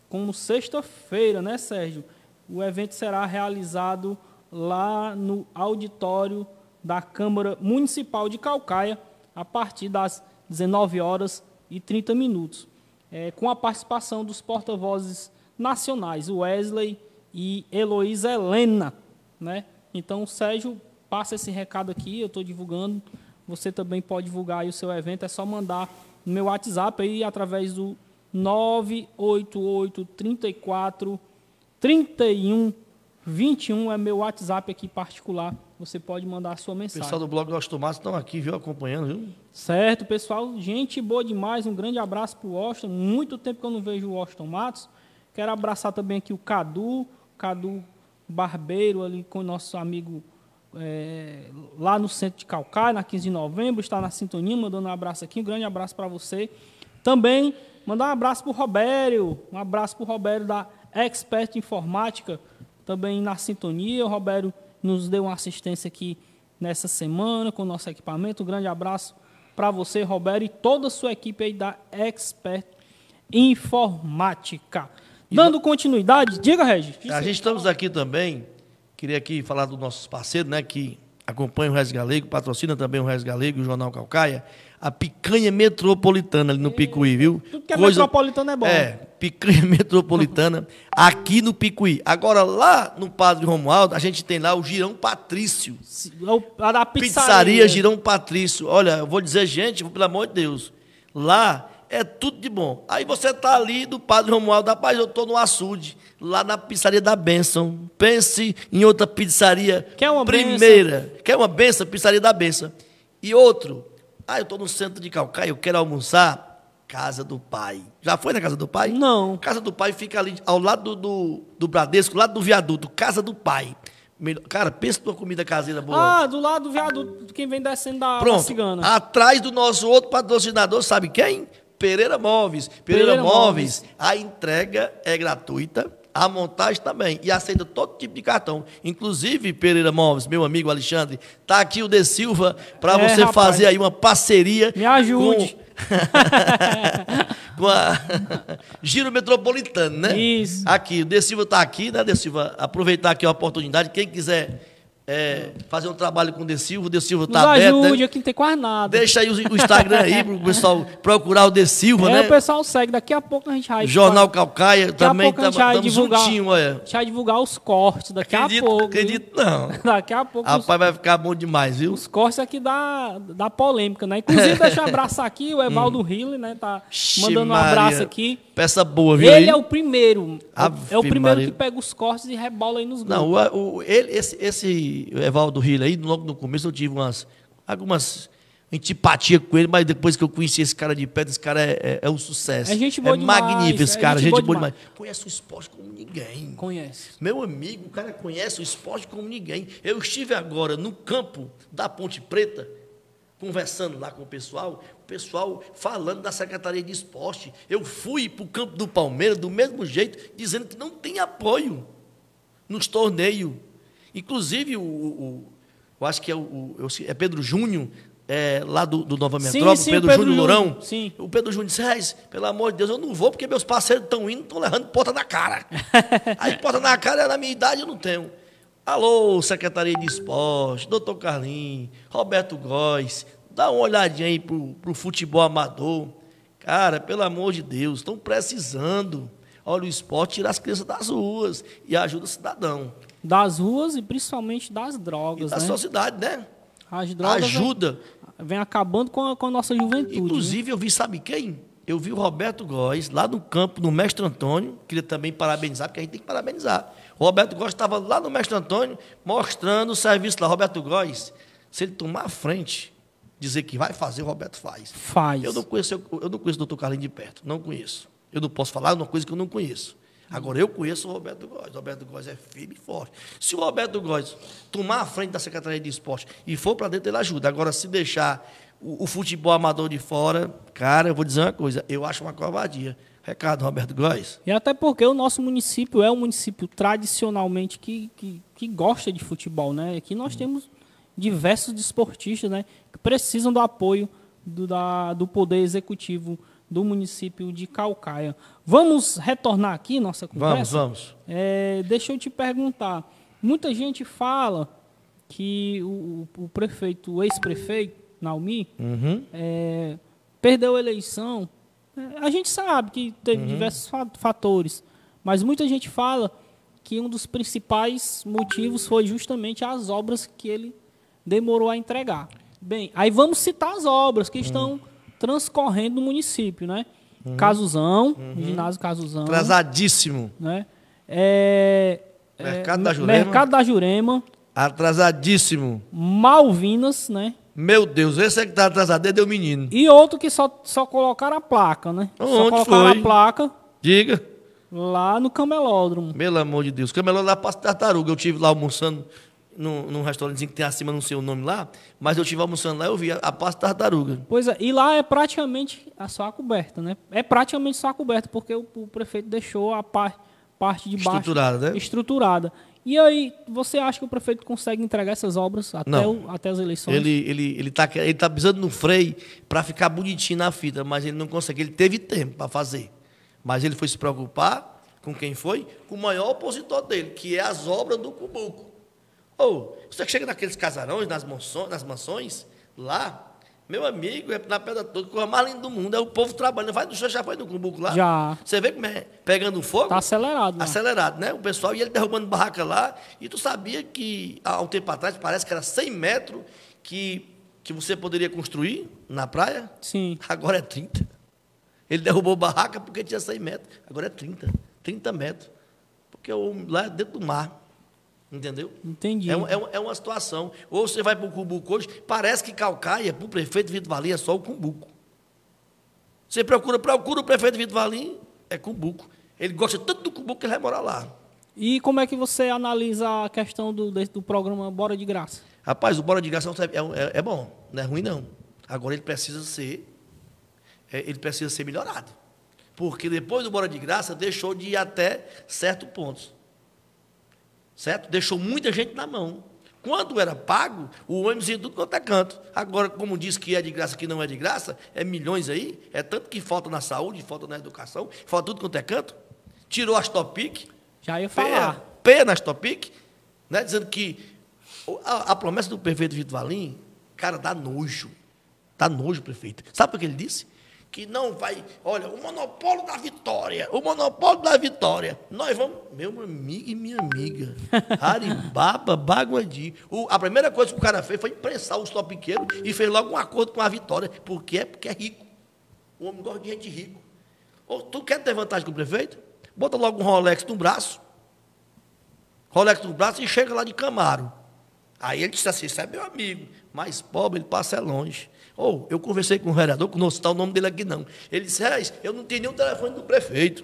como sexta-feira, né, Sérgio? O evento será realizado lá no auditório da Câmara Municipal de Calcaia, a partir das 19 horas e 30 minutos, é, com a participação dos porta-vozes nacionais, Wesley e Heloísa Helena. Né? Então, Sérgio, passa esse recado aqui, eu estou divulgando. Você também pode divulgar o seu evento, é só mandar no meu WhatsApp aí através do 988 34 31 21 é meu WhatsApp aqui particular. Você pode mandar a sua O mensagem. pessoal do blog Los Tomates estão aqui, viu, acompanhando, viu? Certo, pessoal. Gente boa demais. Um grande abraço para o Washington. Muito tempo que eu não vejo o Washington Matos. Quero abraçar também aqui o Cadu, Cadu Barbeiro, ali com o nosso amigo é, lá no centro de Calcaia, na 15 de novembro. Está na sintonia, mandando um abraço aqui. Um grande abraço para você. Também mandar um abraço para o Robério. Um abraço para o Robério da Expert Informática, também na sintonia. O Robério nos deu uma assistência aqui nessa semana com o nosso equipamento. Um grande abraço para você, Roberto, e toda a sua equipe aí da Expert Informática. Dando continuidade, diga, Regis. A gente estamos aqui também, queria aqui falar dos nossos parceiros, né, que acompanham o Reis Galego, patrocina também o Reis Galego e o Jornal Calcaia, a picanha metropolitana ali no Picuí, viu? tudo que é metropolitano é bom. É, picanha metropolitana aqui no Picuí. Agora, lá no Padre Romualdo, a gente tem lá o Girão Patrício. É A da Pizzaria, pizzaria. Girão Patrício. Olha, eu vou dizer, gente, pelo amor de Deus, lá é tudo de bom. Aí você tá ali do Padre Romualdo, rapaz, eu tô no açude, lá na pizzaria da Benção. Pense em outra pizzaria Quer uma primeira. Quer uma benção? Pizzaria da Benção. E outro, ah, eu tô no centro de Calcaia, eu quero almoçar. Casa do Pai. Já foi na Casa do Pai? Não. Casa do Pai fica ali ao lado do, do, do Bradesco, lado do viaduto, Casa do Pai. Cara, pensa numa comida caseira boa. Ah, do lado do viaduto, quem vem descendo da, da Pronto. cigana. Atrás do nosso outro patrocinador, sabe quem? Pereira Móveis. Pereira, Pereira Móveis, a entrega é gratuita, a montagem também. E aceita todo tipo de cartão. Inclusive, Pereira Móveis, meu amigo Alexandre, tá aqui o De Silva para É, você rapaz. fazer aí uma parceria. Me ajude. Com, com a Giro Metropolitano, né? Isso. Aqui, o De Silva está aqui, né, De Silva? Aproveitar aqui a oportunidade. Quem quiser é, fazer um trabalho com o De Silva, o De Silva Nos está aberto. né? ajude, aqui não tem quase nada. Deixa aí o o Instagram aí para o pessoal procurar o De Silva, é, né? o pessoal segue, daqui a pouco a gente vai... Jornal Calcaia Daqui a também pouco a gente vai divulgar, juntinho, olha. a gente vai divulgar os cortes daqui Acredito, a pouco. acredito viu? não. Daqui a pouco os, Rapaz, vai ficar bom demais, viu? os cortes aqui da, da polêmica, né? Inclusive, deixa eu abraçar aqui o Evaldo Hille, né? Tá mandando um abraço aqui. Peça boa, viu? Ele é o primeiro. Ave é o primeiro Maria. que pega os cortes e rebola aí nos. Não, o, o- ele, esse, esse Evaldo Hiller aí, logo no começo eu tive umas, algumas antipatia com ele, mas depois que eu conheci esse cara de perto, esse cara é, é, é um sucesso. É gente boa é demais, magnífico esse é cara, gente gente, boa demais. demais. Conhece o esporte como ninguém. Conhece. Meu amigo, o cara conhece o esporte como ninguém. Eu estive agora no campo da Ponte Preta, conversando lá com o pessoal, pessoal falando da Secretaria de Esporte. Eu fui para o campo do Palmeiras do mesmo jeito, dizendo que não tem apoio nos torneios. Inclusive, o, o- eu acho que é, o, é Pedro Júnior, é, lá do, do Nova Sim, Metrópole, sim, Pedro, o Pedro Júnior Júnior, Lourão. sim. O Pedro Júnior disse, "Reis, pelo amor de Deus, eu não vou porque meus parceiros estão indo, estão levando porta na cara. Aí porta na cara, na minha idade, eu não tenho. Alô, Secretaria de Esporte, doutor Carlinhos, Roberto Góes, dá uma olhadinha aí pro, pro futebol amador. Cara, pelo amor de Deus, estão precisando. Olha, o esporte tira as crianças das ruas e ajuda o cidadão. Das ruas e principalmente das E drogas, da né? sociedade, né? As drogas Ajuda. vem, vem acabando com a, com a nossa juventude. né? Inclusive, eu vi, sabe quem? eu vi o Roberto Góes lá no campo, no Mestre Antônio, queria também parabenizar, porque a gente tem que parabenizar. O Roberto Góes estava lá no Mestre Antônio, mostrando o serviço lá. Roberto Góes, se ele tomar a frente, dizer que vai fazer, o Roberto faz. Faz. Eu não conheço, eu, eu não conheço o doutor Carlinhos de perto, não conheço. Eu não posso falar uma coisa que eu não conheço. Agora, eu conheço o Roberto Góes. O Roberto Góes é firme e forte. Se o Roberto Góes tomar a frente da Secretaria de Esporte e for para dentro, ele ajuda. Agora, se deixar o, o futebol amador de fora, cara, eu vou dizer uma coisa, eu acho uma covardia. Recado, Roberto Góes. E até porque o nosso município é um município tradicionalmente que, que, que gosta de futebol, né? Aqui nós temos diversos desportistas, né? Que precisam do apoio do, da, do poder executivo do município de Calcaia. Vamos retornar aqui nossa conversa? Vamos, vamos. É, deixa eu te perguntar. Muita gente fala que o, o prefeito, o ex-prefeito, Naumi, Uhum. é, perdeu a eleição. É, A gente sabe que teve diversos fa- fatores, mas muita gente fala que um dos principais motivos foi justamente as obras que ele demorou a entregar. Bem, aí vamos citar as obras que estão transcorrendo no município, né? Casuzão, ginásio Casuzão, Atrasadíssimo. né? É, é, Mercado da Me- Jurema. Mercado da Jurema, Atrasadíssimo. Malvinas, né? Meu Deus, esse é que está atrasado, é deu menino. E outro que só, só colocaram a placa, né? só Onde colocaram foi? a placa Diga. lá no camelódromo. Pelo amor de Deus. Camelô lá passa tartaruga. Eu tive lá almoçando num, num restaurantezinho que tem acima, não sei o nome lá, mas eu tive almoçando lá e eu vi a, a pasta tartaruga. Pois é, e lá é praticamente a só a coberta, né? É praticamente só a coberta, porque o, o prefeito deixou a par- parte de baixo Estruturada, né? estruturada. E aí, você acha que o prefeito consegue entregar essas obras até, Não. o- até as eleições? Ele, ele, ele, tá, ele tá pisando no freio para ficar bonitinho na fita, mas ele não consegue. Ele teve tempo para fazer. Mas ele foi se preocupar com quem foi? Com o maior opositor dele, que é as obras do Cumbuco. Ou, você chega naqueles casarões, nas mansões, nas mansões lá, meu amigo, é na pedra toda, coisa mais linda do mundo, é o povo trabalhando. Vai do chão, já foi no Cumbuco lá? Já. Você vê como é pegando fogo? Tá acelerado, né? Acelerado, né? O pessoal ia derrubando barraca lá. E tu sabia que há um tempo atrás, parece que era 100 metros que, que você poderia construir na praia? Sim. Agora é 30. Ele derrubou barraca porque tinha 100 metros. Agora é 30. 30 metros. Porque o, lá é dentro do mar. Entendeu? Entendi. É, um- é um- é uma situação. Ou você vai para o Cumbuco hoje, parece que Calcaia, para o prefeito Vitor Valim, é só o Cumbuco. Você procura, procura o prefeito Vitor Valim, é Cumbuco. Ele gosta tanto do Cumbuco que ele vai morar lá. E como é que você analisa a questão do, do programa Bora de Graça? Rapaz, o Bora de Graça é, um- é- é bom, não é ruim não. Agora ele precisa ser, é, ele precisa ser melhorado. Porque depois do Bora de Graça deixou de ir até certo ponto. Certo? Deixou muita gente na mão. Quando era pago, o ônibus ia tudo quanto é canto. Agora, como diz que é de graça, que não é de graça, é milhões aí, é tanto que falta na saúde, falta na educação, falta tudo quanto é canto. Tirou as Topic, Já ia falar. pé nas Topic, né, dizendo que a, a promessa do prefeito Vitor Valim, cara, dá nojo. Dá nojo, prefeito. Sabe o que ele disse? Que não vai. Olha, o monopólio da vitória. O monopólio da vitória. Nós vamos. Meu amigo e minha amiga. Aribaba, Baguandi. O- a primeira coisa que o cara fez foi imprensar os topiqueiros e fez logo um acordo com a vitória. Por quê? Porque é rico. O homem gosta de gente rico. Ô, tu quer ter vantagem com o prefeito? Bota logo um Rolex no braço. Rolex no braço e chega lá de Camaro. Aí ele disse assim, isso é meu amigo, mas pobre, ele passa é longe. Ou, eu conversei com o vereador, que não citar o nome dele aqui não. Ele disse, Reis, eu não tenho o telefone do prefeito.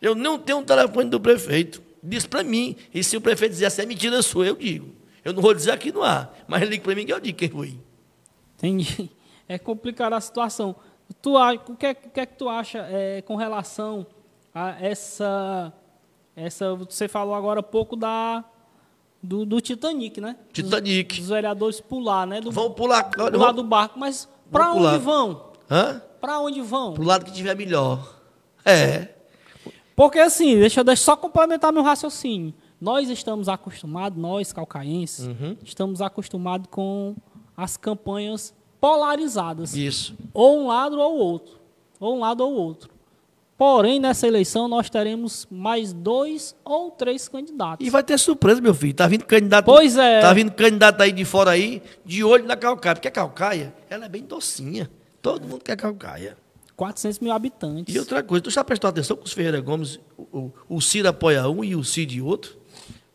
Eu não tenho o telefone do prefeito. Disse para mim, e se o prefeito dizer assim, é mentira sua, eu digo. Eu não vou dizer aqui no ar, mas ele para mim que eu digo quem foi. Entendi. É complicada a situação. Tu, o, que é, o que é que tu acha é, com relação a essa, essa. Você falou agora pouco da, do, do Titanic, né? Titanic. Dos vereadores pular, né? Do, Vão pular. Pular vão- do barco. Mas para pular. onde vão? Hã? Para onde vão? Pro lado que tiver melhor. É. Porque assim, deixa eu deixa eu só complementar meu raciocínio. Nós estamos acostumados, nós calcaenses, Uhum. estamos acostumados com as campanhas polarizadas. Isso. Ou um lado ou outro. Ou um lado ou outro. Porém, nessa eleição, nós teremos mais dois ou três candidatos. E vai ter surpresa, meu filho. Tá vindo candidato. Pois é. Tá vindo candidato aí de fora aí, de olho na calcaia. Porque a calcaia, ela é bem docinha. Todo mundo quer Calcaia. 400 mil habitantes. E outra coisa, tu já prestou atenção que os Ferreira Gomes, o, o, o Ciro apoia um e o Cid outro?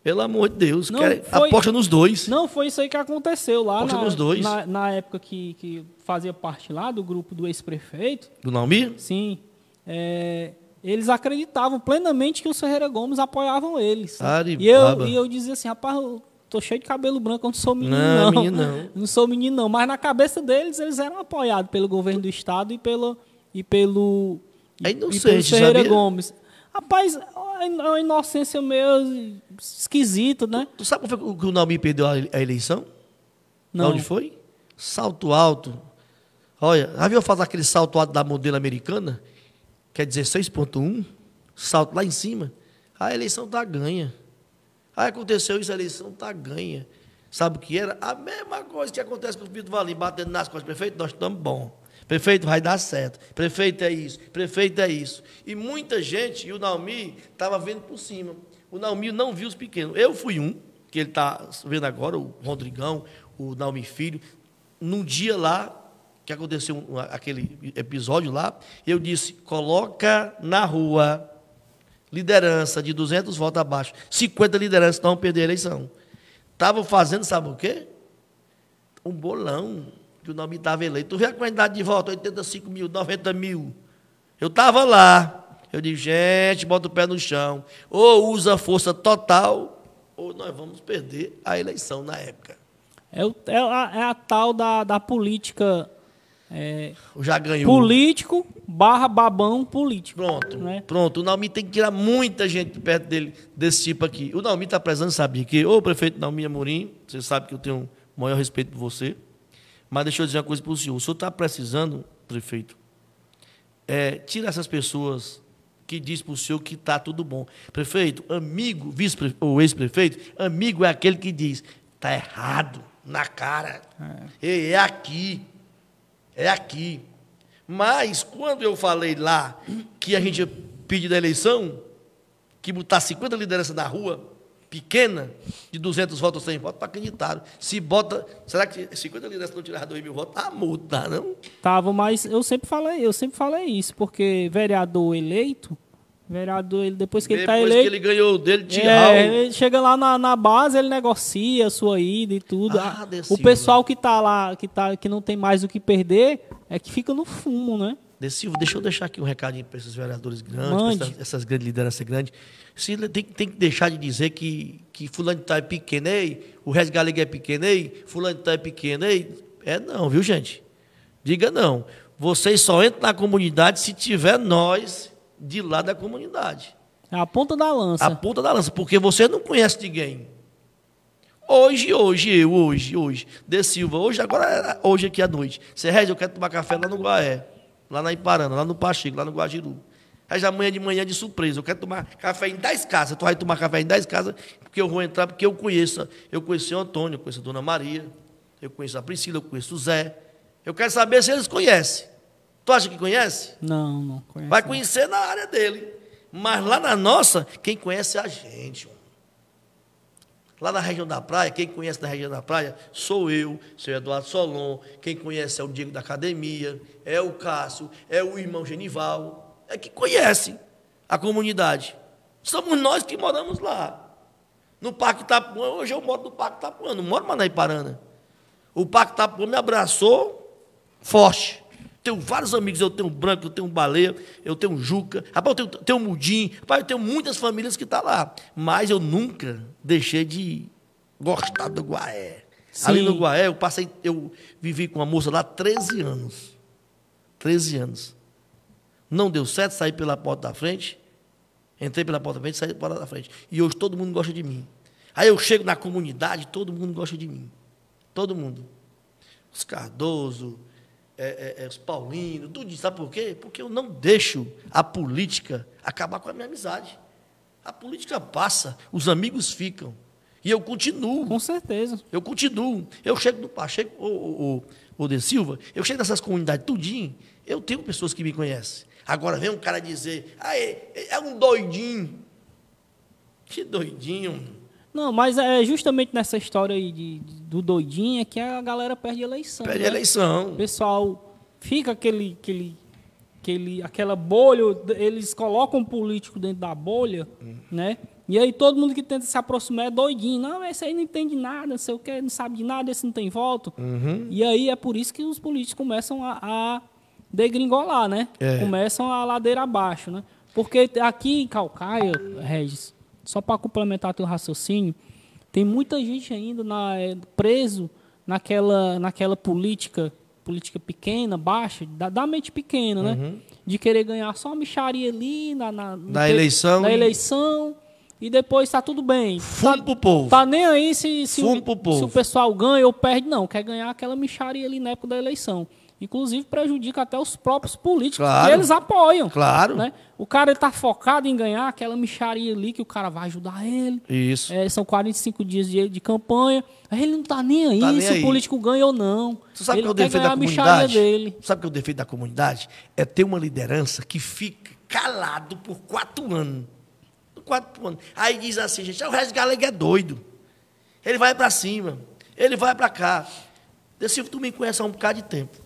Pelo amor de Deus, Não, querem- foi- aposta nos dois. Não, foi isso aí que aconteceu lá Aposta na, nos dois. na, na época que, que fazia parte lá do grupo do ex-prefeito. Do Naumir? Sim. É, eles acreditavam plenamente que os Ferreira Gomes apoiavam eles. Aribaba. E eu, e eu dizia assim, rapaz, eu tô cheio de cabelo branco, eu não sou menino, Não, não. menino não. Não sou menino, não. Mas na cabeça deles, eles eram apoiados pelo governo do estado e pelo. E pelo É e pelo inocente, Ferreira sabia? Gomes. Rapaz, é uma inocência meio esquisita, né? Tu sabe como foi que o Naumir perdeu a a eleição? Não. Onde foi? Salto alto. Olha, já viu falar aquele salto alto da modelo americana? Que é 16.1? Salto lá em cima. A eleição tá ganha. Aí aconteceu isso, a eleição tá ganha. Sabe o que era? A mesma coisa que acontece com o Vitor Valim, batendo nas costas prefeito, nós estamos bom. Prefeito vai dar certo. Prefeito é isso. Prefeito é isso. E muita gente, e o Naumi estava vendo por cima. O Naumi não viu os pequenos. Eu fui um, que ele está vendo agora, o Rodrigão, o Naumi Filho. Num dia lá, que aconteceu um- aquele episódio lá, eu disse: coloca na rua liderança de 200 votos abaixo, 50 lideranças não vão perder a eleição. Estavam fazendo, sabe o quê? Um bolão, que o nome estava eleito. Tu vê a quantidade de votos, 85 mil, 90 mil. Eu estava lá. Eu digo, gente, bota o pé no chão. Ou usa força total, ou nós vamos perder a eleição na época. É, o- é a, é a tal da, da política. É, Já ganhou. político barra babão político. Pronto, né? pronto. O Naumi tem que tirar muita gente perto dele, desse tipo aqui. O Naumi está precisando saber que, ô prefeito Naumi Amorim, você sabe que eu tenho o maior respeito por você, mas deixa eu dizer uma coisa para o senhor. O senhor está precisando, prefeito, é, tira essas pessoas que diz para o senhor que está tudo bom. Prefeito, amigo, vice ou ex-prefeito, amigo é aquele que diz, está errado, na cara. Ei, é aqui. É aqui. Mas, quando eu falei lá que a gente ia pedir da eleição, que botar 50 lideranças na rua, pequena, de 200 votos, 100 votos, para candidato. Se bota, será que 50 lideranças não tirar 2 mil votos? Ah, multa, não? Tava, mas eu sempre falei, eu sempre falei isso, porque vereador eleito, vereador, ele, depois que ele tá Depois eleito. que ele ganhou dele, É, tchau. ele chega lá na, na base, ele negocia a sua ida e tudo. Ah, o pessoal que tá lá, que, tá, que não tem mais o que perder, é que fica no fumo, né? De Silva, deixa eu deixar aqui um recadinho para esses vereadores grandes, essas, essas grandes lideranças grandes. Se tem, tem que deixar de dizer que, que fulano de tal é pequeno, ei, o Regis Galega é pequeno, ei, fulano de tal é pequeno, ei. É não, viu, gente? Diga não. Vocês só entram na comunidade se tiver nós de lá da comunidade. É a ponta da lança. A ponta da lança, porque você não conhece ninguém. Hoje, hoje, eu, hoje, hoje, De Silva, hoje, agora, hoje aqui à noite. Você, Regis, eu quero tomar café lá no Guaé, lá na Iparana, lá no Pacheco, lá no Guajiru. Regis, amanhã de manhã de surpresa, eu quero tomar café em 10 casas. Tu vai tomar café em 10 casas, porque eu vou entrar, porque eu conheço. Eu conheci o Antônio, eu conheço a Dona Maria, eu conheço a Priscila, eu conheço o Zé. Eu quero saber se eles conhecem. Tu acha que conhece? Não, não conhece. Vai não. conhecer na área dele. Mas lá na nossa, quem conhece é a gente. Lá na região da praia, quem conhece na região da praia sou eu, seu Eduardo Solon. Quem conhece é o Diego da Academia, é o Cássio, é o irmão Genival. É que conhece a comunidade. Somos nós que moramos lá. No Parque Itapuã, hoje eu moro no Parque Itapuã, não moro mais na Iparana. O Parque Itapuã me abraçou forte. Tenho vários amigos, eu tenho um branco, eu tenho um baleia, eu tenho um juca, rapaz, eu tenho, tenho um mudim, rapaz, eu tenho muitas famílias que estão lá. Mas eu nunca deixei de gostar do Guaé. Ali Sim. no Guaé, eu passei, eu vivi com uma moça lá 13 anos. 13 anos. Não deu certo, saí pela porta da frente. Entrei pela porta da frente, saí pela porta da frente. E hoje todo mundo gosta de mim. Aí eu chego na comunidade, todo mundo gosta de mim. Todo mundo. Os Cardoso, é, é, é, os Paulino, tudo isso. Sabe por quê? Porque eu não deixo a política acabar com a minha amizade. A política passa, os amigos ficam. E eu continuo. Com certeza. Eu continuo. Eu chego no Pacheco, o, o, o, o De Silva, eu chego nessas comunidades tudinho, eu tenho pessoas que me conhecem. Agora vem um cara dizer, ah, é, é um doidinho. Que doidinho. Não, mas é justamente nessa história aí de, de- do doidinho é que a galera perde a eleição. Perde né? a O eleição. pessoal fica aquele, aquele, aquele, aquela bolha, eles colocam o político dentro da bolha, né? E aí todo mundo que tenta se aproximar é doidinho. Não, esse aí não entende nada, não sei o quê, não sabe de nada, esse não tem voto. E aí é por isso que os políticos começam a, a degringolar, né? É. Começam a ladeira abaixo, né? Porque aqui em Calcaia, Regis, só para complementar teu raciocínio, tem muita gente ainda na, é, preso naquela, naquela política, política pequena, baixa, da, da mente pequena, né? De querer ganhar só uma micharia ali na, na, Na te- eleição Na e- eleição. E depois tá tudo bem. Fumo tá, pro povo. Tá nem aí se, se, o, se o pessoal ganha ou perde, não. Quer ganhar aquela micharia ali na época da eleição. Inclusive prejudica até os próprios políticos. Claro. E eles apoiam. Claro. Né? O cara ele tá focado em ganhar aquela micharia ali que o cara vai ajudar ele. Isso. É, são 45 dias de, de campanha. Aí ele não tá nem aí Tá nem se aí. o político ganha ou não. Tu sabe ele que é o defeito da comunidade? dele. Sabe que é o defeito da comunidade? É ter uma liderança que fica calado por quatro anos. Quatro anos. Aí diz assim, gente, "Ah, o resto Galego é doido. Ele vai para cima, ele vai para cá. Desse tu me conhece há um bocado de tempo.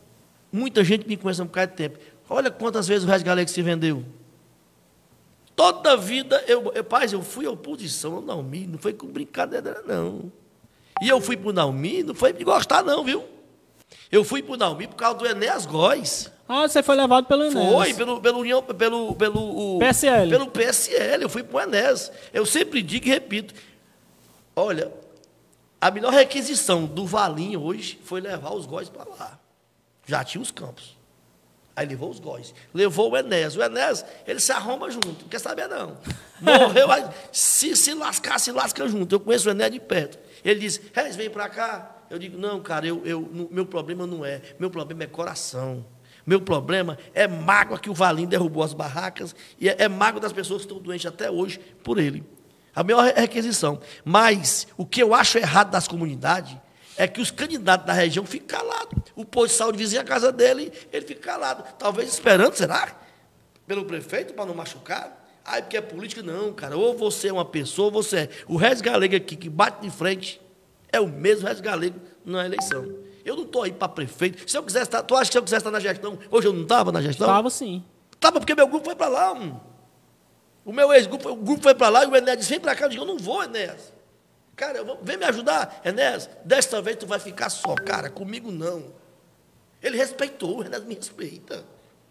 Muita gente me conhece há um bocado de tempo. Olha quantas vezes o resto Galego se vendeu. Toda a vida, eu, eu, paz, eu fui à oposição ao Naumi, não foi com brincadeira, não. E eu fui para o Naumi, não foi de gostar, não, viu? Eu fui para o Naumi por causa do Enéas Góes. Ah, você foi levado pelo Enéas. Foi, pelo, pelo União, pelo, pelo o- PSL. Pelo PSL, eu fui para o Enéas. Eu sempre digo e repito. Olha, a melhor requisição do Valinho hoje foi levar os góis para lá. Já tinha os campos. Aí levou os góis. Levou o Enéas. O Enéas, ele se arromba junto, não quer saber não. Morreu, aí, se se lascar, se lasca junto. Eu conheço o Enéas de perto. Ele disse, Reis, vem para cá. Eu digo, não, cara, eu, eu, meu problema não é. Meu problema é coração. Meu problema é mágoa que o Valinho derrubou as barracas e é, é mágoa das pessoas que estão doentes até hoje por ele. A maior re- requisição. Mas o que eu acho errado das comunidades é que os candidatos da região ficam calados. O posto de saúde vizinho à casa dele, ele fica calado. Talvez esperando, será? Pelo prefeito, para não machucar. Aí, porque é política, não, cara. Ou você é uma pessoa, ou você é. O Regis Galego aqui, que bate de frente, é o mesmo Regis Galego na eleição. Eu não estou aí para prefeito. Se eu quisesse estar, tu acha que se eu quisesse estar na gestão, hoje eu não estava na gestão? Tava sim. Tava porque meu grupo foi para lá. hum. O meu ex-grupo, o grupo foi para lá e o Enéas disse, vem para cá. Eu digo, eu não vou, Enéas. Cara, eu vou- vem me ajudar. Enéas, desta vez tu vai ficar só, cara, comigo não. Ele respeitou, o Enéas me respeita.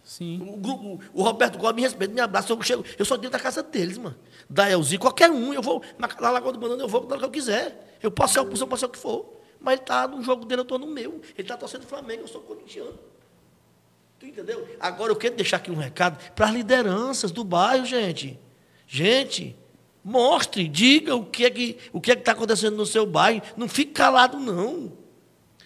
Sim. O, grupo, o Roberto Gomes me respeita, me abraça. Eu, chego, eu sou dentro da casa deles, mano. Da Elzi, qualquer um, eu vou. Na, na Lagoa do Banana eu vou na hora que eu quiser. Eu posso ser a oposição, posso ser o que for. Mas ele está no jogo dele, eu estou no meu. Ele está torcendo o Flamengo, eu sou corintiano. Tu entendeu? Agora eu quero deixar aqui um recado para as lideranças do bairro, gente. Gente, mostre, diga o que é que o que é que está acontecendo no seu bairro. Não fique calado, não.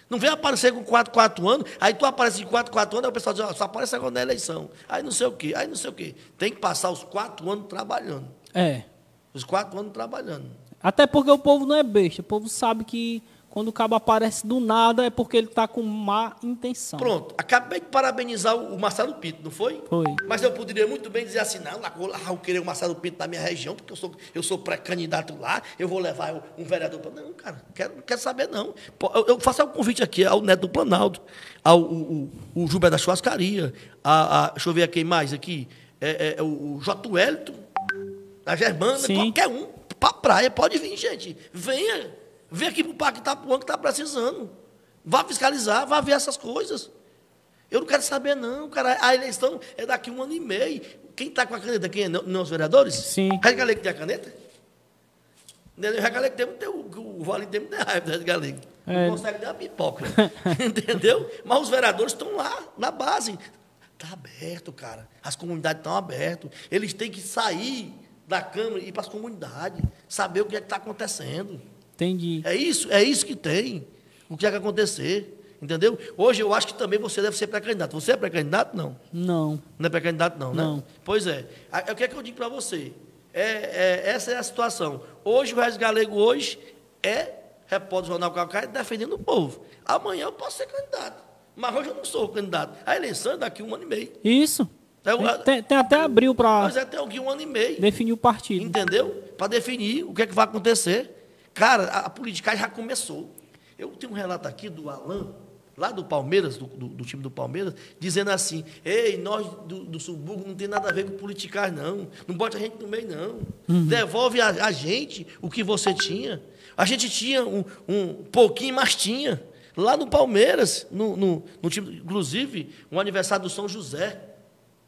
Não vem aparecer com 4, 4 anos, aí tu aparece de 4, 4 anos, aí o pessoal diz, ó, só aparece agora na eleição. Aí não sei o quê, aí não sei o quê. Tem que passar os 4 anos trabalhando. É. Os 4 anos trabalhando. Até porque o povo não é besta. O povo sabe que quando o cabo aparece do nada é porque ele tá com má intenção. Pronto, acabei de parabenizar o o Marcelo Pinto, não foi? Foi. Mas eu poderia muito bem dizer assim, não, lá, vou lá, eu querer o Marcelo Pinto na minha região, porque eu sou, eu sou pré-candidato lá, eu vou levar um vereador para. Não, cara, quero, não quero saber, não. Eu, faço um convite aqui ao Neto do Planalto, ao o, o, o Gilberto da Churrascaria, a, a, deixa eu ver quem mais aqui, é, é, o, o J. Wellington, a Germana, Sim. qualquer um, para praia, pode vir, gente. Venha, vem aqui para o Parque Itapuã que está precisando. Vá fiscalizar, vá ver essas coisas. Eu não quero saber, não, cara. A eleição é daqui um ano e meio. Quem está com a caneta? Quem é? Não, não os vereadores? Sim. Rez Galego tem a caneta? Rez Galego tem, o, o Valinho tem muita raiva do Rez Galego. É. Não consegue a pipoca. Entendeu? Mas os vereadores estão lá, na base. Está aberto, cara. As comunidades estão abertas. Eles têm que sair da Câmara e ir para as comunidades. Saber o que é que está acontecendo. Entendi. É isso, é isso que tem. O que é que acontecer. Entendeu? Hoje eu acho que também você deve ser pré-candidato. Você é pré-candidato? Não. Não. Não é pré-candidato, não, né? Não. Pois é. A- O que é que eu digo para você? É, é- essa é a situação. Hoje, o Reis Galego hoje é repórter do Jornal Calcaia defendendo o povo. Amanhã eu posso ser candidato. Mas hoje eu não sou candidato. A eleição é daqui a um ano e meio. Isso. Então, Tem, tem- até abril para Mas é até um ano e meio. definir o partido. Entendeu? Para definir o que é que vai acontecer. Cara, a, a politicagem já começou. Eu tenho um relato aqui do Alain, lá do Palmeiras, do, do- do time do Palmeiras, dizendo assim: Ei, nós do, do Subúrbio não tem nada a ver com politicagem, não. Não bota a gente no meio, não. Devolve a, a gente o que você tinha. A gente tinha um, um pouquinho, mas tinha. Lá no Palmeiras, no, no, no time, inclusive, um aniversário do São José.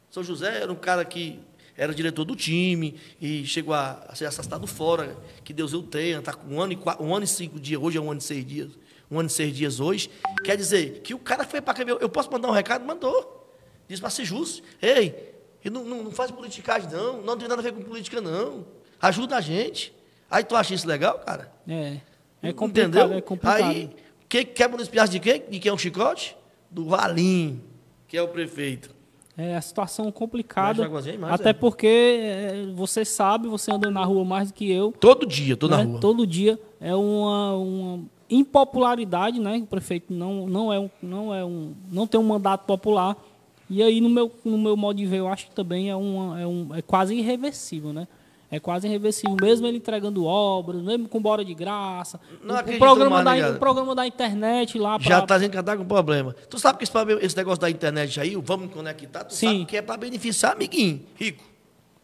São José era um cara que era diretor do time e chegou a, a ser assassinado fora, que Deus o tenha, está com um ano, e, qua- um ano e cinco dias, hoje é um ano e seis dias, um ano e seis dias hoje. Quer dizer, que o cara foi para eu, eu posso mandar um recado? Mandou. Disse para ser justo. Ei, não, não, não faz politicagem, não, não tem nada a ver com política, não. Ajuda a gente. Aí tu acha isso legal, cara? É. É complicado, Entendeu? é complicado. Aí, quem quebra no espinhaço de quem? De quem é um chicote? Do Valim, que é o prefeito. É a situação complicada. Mais águazinha, mais, até é. porque é, você sabe, você anda na rua mais do que eu. Todo dia, tô na né? rua. Todo dia é uma, uma impopularidade, né? O prefeito não, não é um, não é um, não tem um mandato popular. E aí no meu, no meu modo de ver, eu acho que também é uma, é, um, é quase irreversível, né? É quase irreversível, mesmo ele entregando obras, mesmo com bora de graça. Não o, programa mais, da, o programa da internet lá Já pra- tá dizendo que tá com problema. Tu sabe que esse, esse negócio da internet aí, o vamos conectar, tu Sim. sabe que é para beneficiar amiguinho, rico.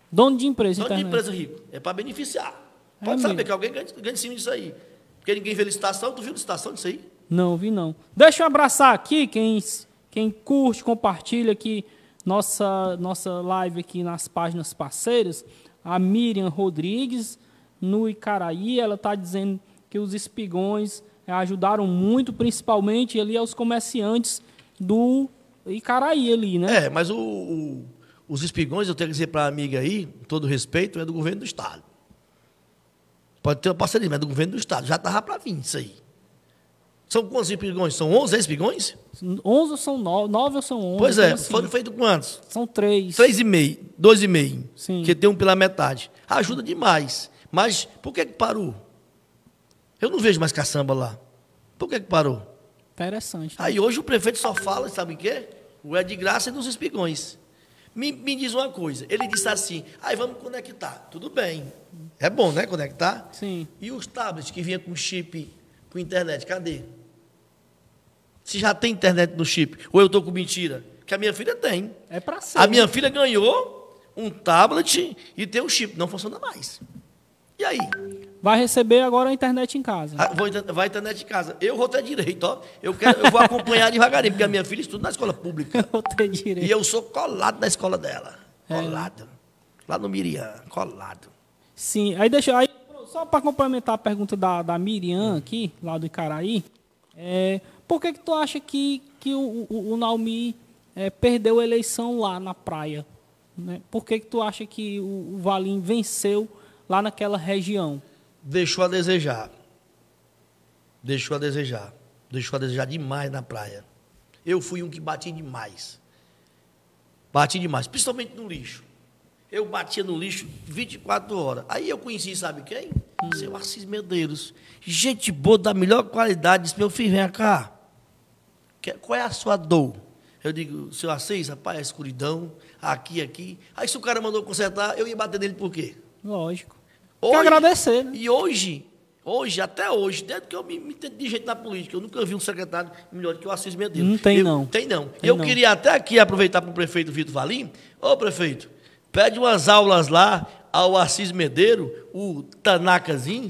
dono de empresa, de internet. empresa rico. É para beneficiar. É Pode saber mesmo. que alguém ganha, ganha em cima disso aí. Porque ninguém vê licitação, tu viu licitação disso aí? Não, vi não. Deixa eu abraçar aqui quem, quem curte, compartilha aqui nossa, nossa live aqui nas páginas parceiras. A Miriam Rodrigues, no Icaraí, ela está dizendo que os espigões ajudaram muito, principalmente ali aos comerciantes do Icaraí ali, né? É, mas o- o- os espigões, eu tenho que dizer para a amiga aí, todo respeito, é do governo do Estado. Pode ter uma parceria, mas é do governo do Estado. Já estava para vir isso aí. São quantos espigões? São 11 espigões? 11 ou são 9, 9 ou são 11? Pois é, assim, foram feitos quantos? São 3. Três e meio, dois e meio. Sim. Que tem um pela metade. Ajuda demais. Mas por que, que parou? Eu não vejo mais caçamba lá. Por que, que parou? Interessante. né? Aí hoje o prefeito só fala, sabe o quê? O é de graça e dos espigões. Me, me diz uma coisa, ele disse assim, aí vamos conectar. Tudo bem. É bom, né, conectar? Sim. E os tablets que vinha com chip, com internet, cadê? Se já tem internet no chip, ou eu estou com mentira? Que a minha filha tem. É para ser. A né? minha filha ganhou um tablet e tem um chip. Não funciona mais. E aí? Vai receber agora a internet em casa. Ah, vou vai internet de casa. Eu vou ter direito, ó. Eu, quero, eu vou acompanhar devagarinho, porque a minha filha estuda na escola pública. Eu ter direito. E eu sou colado na escola dela. É. Colado. Lá no Miriam, colado. Sim, aí deixa aí, só para complementar a pergunta da, da Miriam aqui, lá do Icaraí, é, por que que tu acha que, que o, o, o Naomi é, perdeu a eleição lá na praia? Né? Por que que tu acha que o, o Valim venceu lá naquela região? Deixou a desejar. Deixou a desejar. Deixou a desejar demais na praia. Eu fui um que bati demais. Bati demais, principalmente no lixo. Eu batia no lixo 24 horas. Aí eu conheci, sabe quem? Seu Assis Medeiros. Gente boa, da melhor qualidade. Disse, meu filho, vem cá. Qual é a sua dor? Eu digo, seu Assis, rapaz, a escuridão, aqui, aqui. Aí se o cara mandou consertar, eu ia bater nele por quê? Lógico. Que agradecer, né? E hoje, hoje, até hoje, desde que eu me, me entendo de jeito na política, eu nunca vi um secretário melhor do que o Assis Medeiros. Não tem, Eu- não. Tem não. Tem eu não. queria até aqui aproveitar para o prefeito Vitor Valim. Ô, prefeito, pede umas aulas lá ao Assis Medeiro, o Tanakazinho,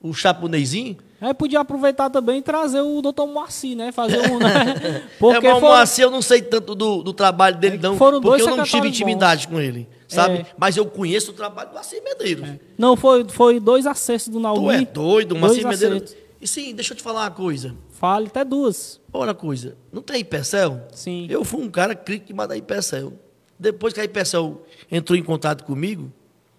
o Chapunezinho. Aí podia aproveitar também e trazer o doutor Moacir, né? Fazer um, né? Porque é, mas o Moacir, eu não sei tanto do, do trabalho dele, É não, foram porque eu não tive intimidade com ele, sabe? É. Mas eu conheço o trabalho do Assis Medeiros. Não, foi, foi dois acessos do Tu Naomi. é doido, o Assis Medeiros. acertos. E sim, deixa eu te falar uma coisa. Fale até duas. Olha a coisa, não tem Hipercel? Sim. Eu fui um cara crítico da Hipercel. Depois que a Hipercel entrou em contato comigo,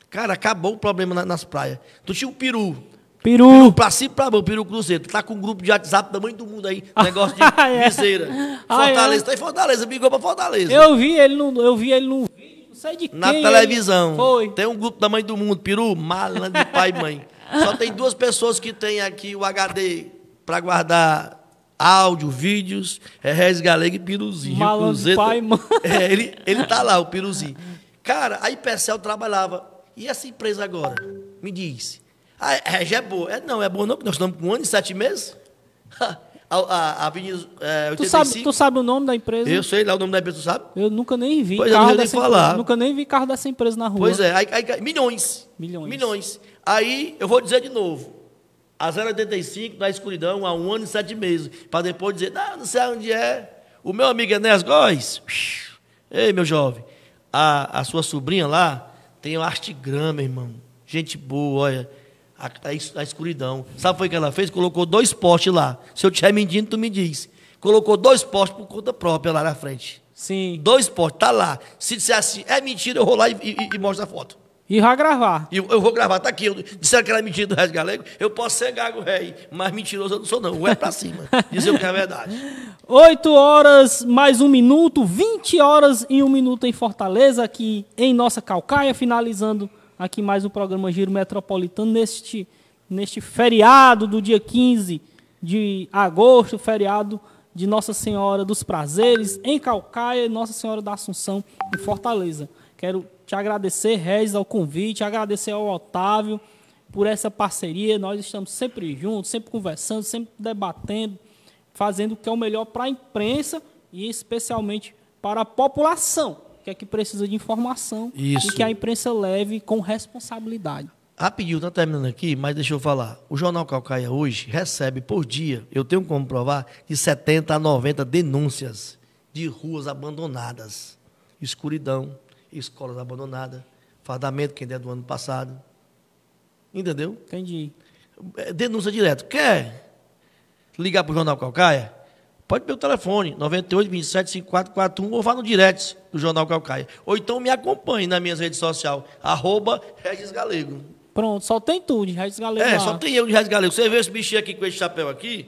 cara, acabou o problema na- nas praias. Tu tinha o peru. Peru. Peru pra cima e pra baixo, o peru cruzeiro. Tu tá com um grupo de WhatsApp tamanho do mundo aí, negócio de Ah, é. viseira. Ah, Fortaleza, é. tá em Fortaleza, ligou pra Fortaleza. Eu vi ele no, eu vi ele no vídeo, não sei de Na quem. televisão. ele- Foi. Tem um grupo tamanho do mundo, peru, malandro de pai e mãe. Só tem duas pessoas que tem aqui o HD para guardar áudio, vídeos, é Regis Galego e Piruzinho. Malandro de Cruzeiro- pai e mãe. É, ele, ele tá lá, o Piruzinho. Cara, a Hipercel trabalhava. E essa empresa agora? Me diz. A Regi é boa. É, não, é boa não, porque nós estamos com um ano e sete meses. A, a, a Avenida é, Tu 85. sabe, tu sabe o nome da empresa? Eu sei lá o nome da empresa, tu sabe? Eu nunca nem vi Pois é, carro ia nem dessa falar. empresa. Nunca nem vi carro dessa empresa na rua. Pois é, aí, aí- milhões. Milhões. Milhões. Aí, eu vou dizer de novo. A 085 na escuridão há um ano e sete meses. Para depois dizer, não, não sei onde é. O meu amigo Enéas Góes. Ei, meu jovem. A, a sua sobrinha lá tem um artigrama, irmão. Gente boa, olha. A, a a escuridão. Sabe o que foi que ela fez? Colocou dois postes lá. Se eu estiver mentindo, tu me diz. Colocou dois postes por conta própria lá na frente. Sim. Dois postes, tá lá. Se disser assim, é mentira, eu vou lá e, e, e mostro a foto. E vai gravar. E eu, eu vou gravar, tá aqui. Eu, disseram que era mentira do Resto Galego. Eu posso ser gago rei, mas mentiroso eu não sou, não. O é pra cima. Dizer o que é verdade. 8 horas mais um minuto, 20 horas e um minuto em Fortaleza, aqui em nossa Calcaia, finalizando aqui mais um programa Giro Metropolitano neste, neste feriado do dia 15 de agosto, feriado de Nossa Senhora dos Prazeres em Calcaia e Nossa Senhora da Assunção em Fortaleza. Quero te agradecer, Regis, ao convite, agradecer ao Otávio por essa parceria. Nós estamos sempre juntos, sempre conversando, sempre debatendo, fazendo o que é o melhor para a imprensa e especialmente para a população, que é que precisa de informação Isso. e que a imprensa leve com responsabilidade. Rapidinho, tá terminando aqui, mas deixa eu falar. O Jornal Calcaia hoje recebe por dia, eu tenho como provar, de 70 a 90 denúncias de ruas abandonadas. Escuridão, escolas abandonadas, fardamento, quem der do ano passado. Entendeu? Entendi. É, denúncia direto. Quer ligar para o Jornal Calcaia? Pode pelo telefone, 98 27 5441, ou vá no direct do Jornal Calcaia. Ou então me acompanhe nas minhas redes sociais, arroba Regis Galego. Pronto, só tem tudo, de Regis Galego. É, lá. só tem eu de Regis Galego. Você vê esse bichinho aqui com esse chapéu aqui,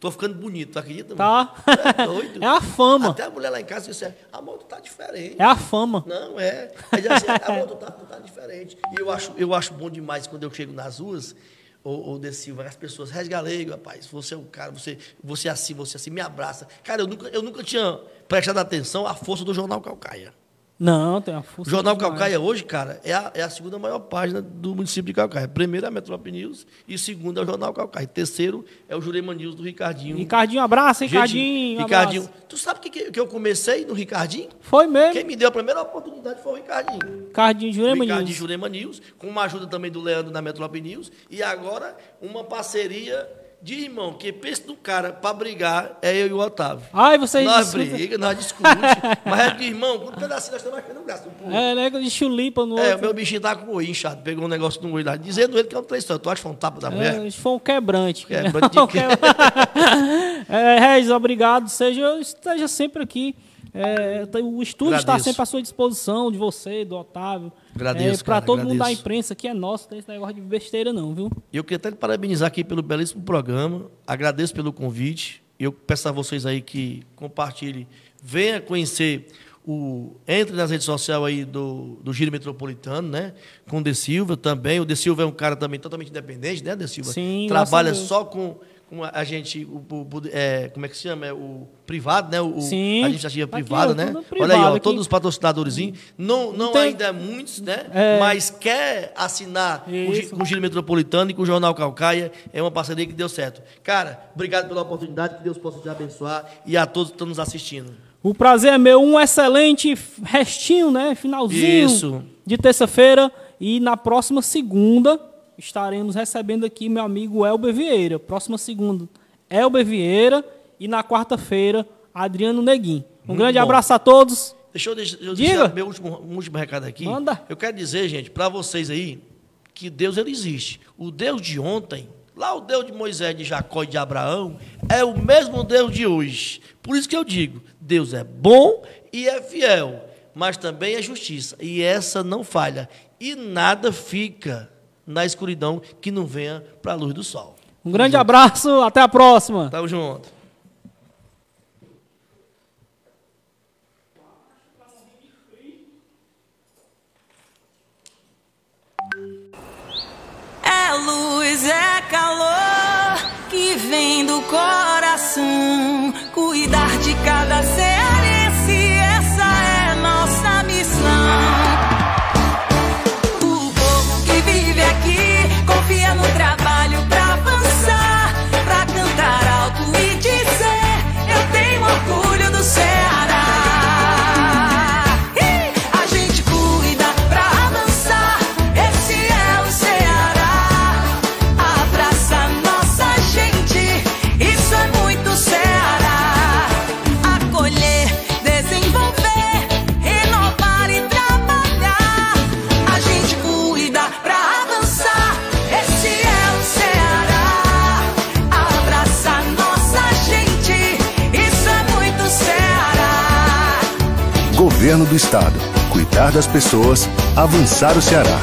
tô ficando bonito, tu acredita? Tá? É doido. É a fama. Até a mulher lá em casa disse, amor, tu tá diferente. É a fama. Não, é. Aí assim, amor, tu tá, tu tá diferente. E eu acho, eu acho bom demais quando eu chego nas ruas, ou, ou desse Silva, as pessoas, Regis Galego, rapaz, você é um cara, você, você é assim, você é assim, me abraça. Cara, eu nunca, eu nunca tinha prestado atenção à força do Jornal Calcaia. Não, tem a O força. Jornal demais. Calcaia hoje, cara, é a, é a segunda maior página do município de Calcaia. Primeiro é a Metrópole News e segundo é o Jornal Calcaia. Terceiro é o Jurema News do Ricardinho. Ricardinho, abraço, Gente, Ricardinho. Ricardinho. abraço. Tu sabe que, que, que eu comecei no Ricardinho? Foi mesmo. Quem me deu a primeira oportunidade foi o Ricardinho. Ricardinho Jurema Ricardinho News. Jurema News, com uma ajuda também do Leandro da Metrópole News. E agora, uma parceria de irmão, que pensa no cara para brigar é eu e o Otávio. Ai, vocês nós discutem. briga, nós discute, mas é de irmão, quando pedacinho nós estamos achando graça. um. É, né? De chulipa no É, o outro. meu bichinho tá com o olho inchado, pegou um negócio no olho lá, dizendo ele que é um traição. Tu acha que foi um tapa da mulher? É, isso foi um quebrante. Quebrante de Um quê? é, Regis, obrigado. Seja, esteja sempre aqui. É, o estúdio está Agradeço. sempre à sua disposição, de você, do Otávio. Agradeço, Para cara, todo mundo da agradeço. imprensa, que é nosso, não tem esse negócio de besteira, não, viu? Eu queria até parabenizar aqui pelo belíssimo programa. Agradeço pelo convite. Eu peço a vocês aí que compartilhem, venha conhecer o. Entre nas redes sociais aí do, do Giro Metropolitano, né? Com o De Silva também. O De Silva é um cara também totalmente independente, né, De Silva? Sim, Trabalha só com, com a gente, o, o- é, como é que se chama? É o privado, né? O, Sim. A administrativa Aqui, privada, né? tudo Olha aí, privado ó, aqui. todos os patrocinadorzinhos. Não, não tem- ainda é muitos, né? É. Mas quer assinar Isso. com o Giro Metropolitano e com o Jornal Calcaia. É uma parceria que deu certo. Cara, obrigado pela oportunidade, que Deus possa te abençoar e a todos que estão nos assistindo. O prazer é meu, um excelente restinho, né? Finalzinho Isso. de terça-feira. E na próxima segunda estaremos recebendo aqui meu amigo Elber Vieira. Próxima segunda, Elber Vieira. E na quarta-feira, Adriano Neguim. Um Muito grande bom. abraço a todos. Deixa eu, deixar, eu Diga. meu último, um último recado aqui. Manda. Eu quero dizer, gente, para vocês aí, que Deus ele existe. O Deus de ontem, lá o Deus de Moisés, de Jacó e de Abraão, é o mesmo Deus de hoje. Por isso que eu digo, Deus é bom e é fiel, mas também é justiça. E essa não falha. E nada fica na escuridão que não venha para a luz do sol. Um grande abraço, até a próxima. Tamo junto. É luz, é calor que vem do coração. Cuidar de cada cearense, Governo do Estado. Cuidar das pessoas, avançar o Ceará.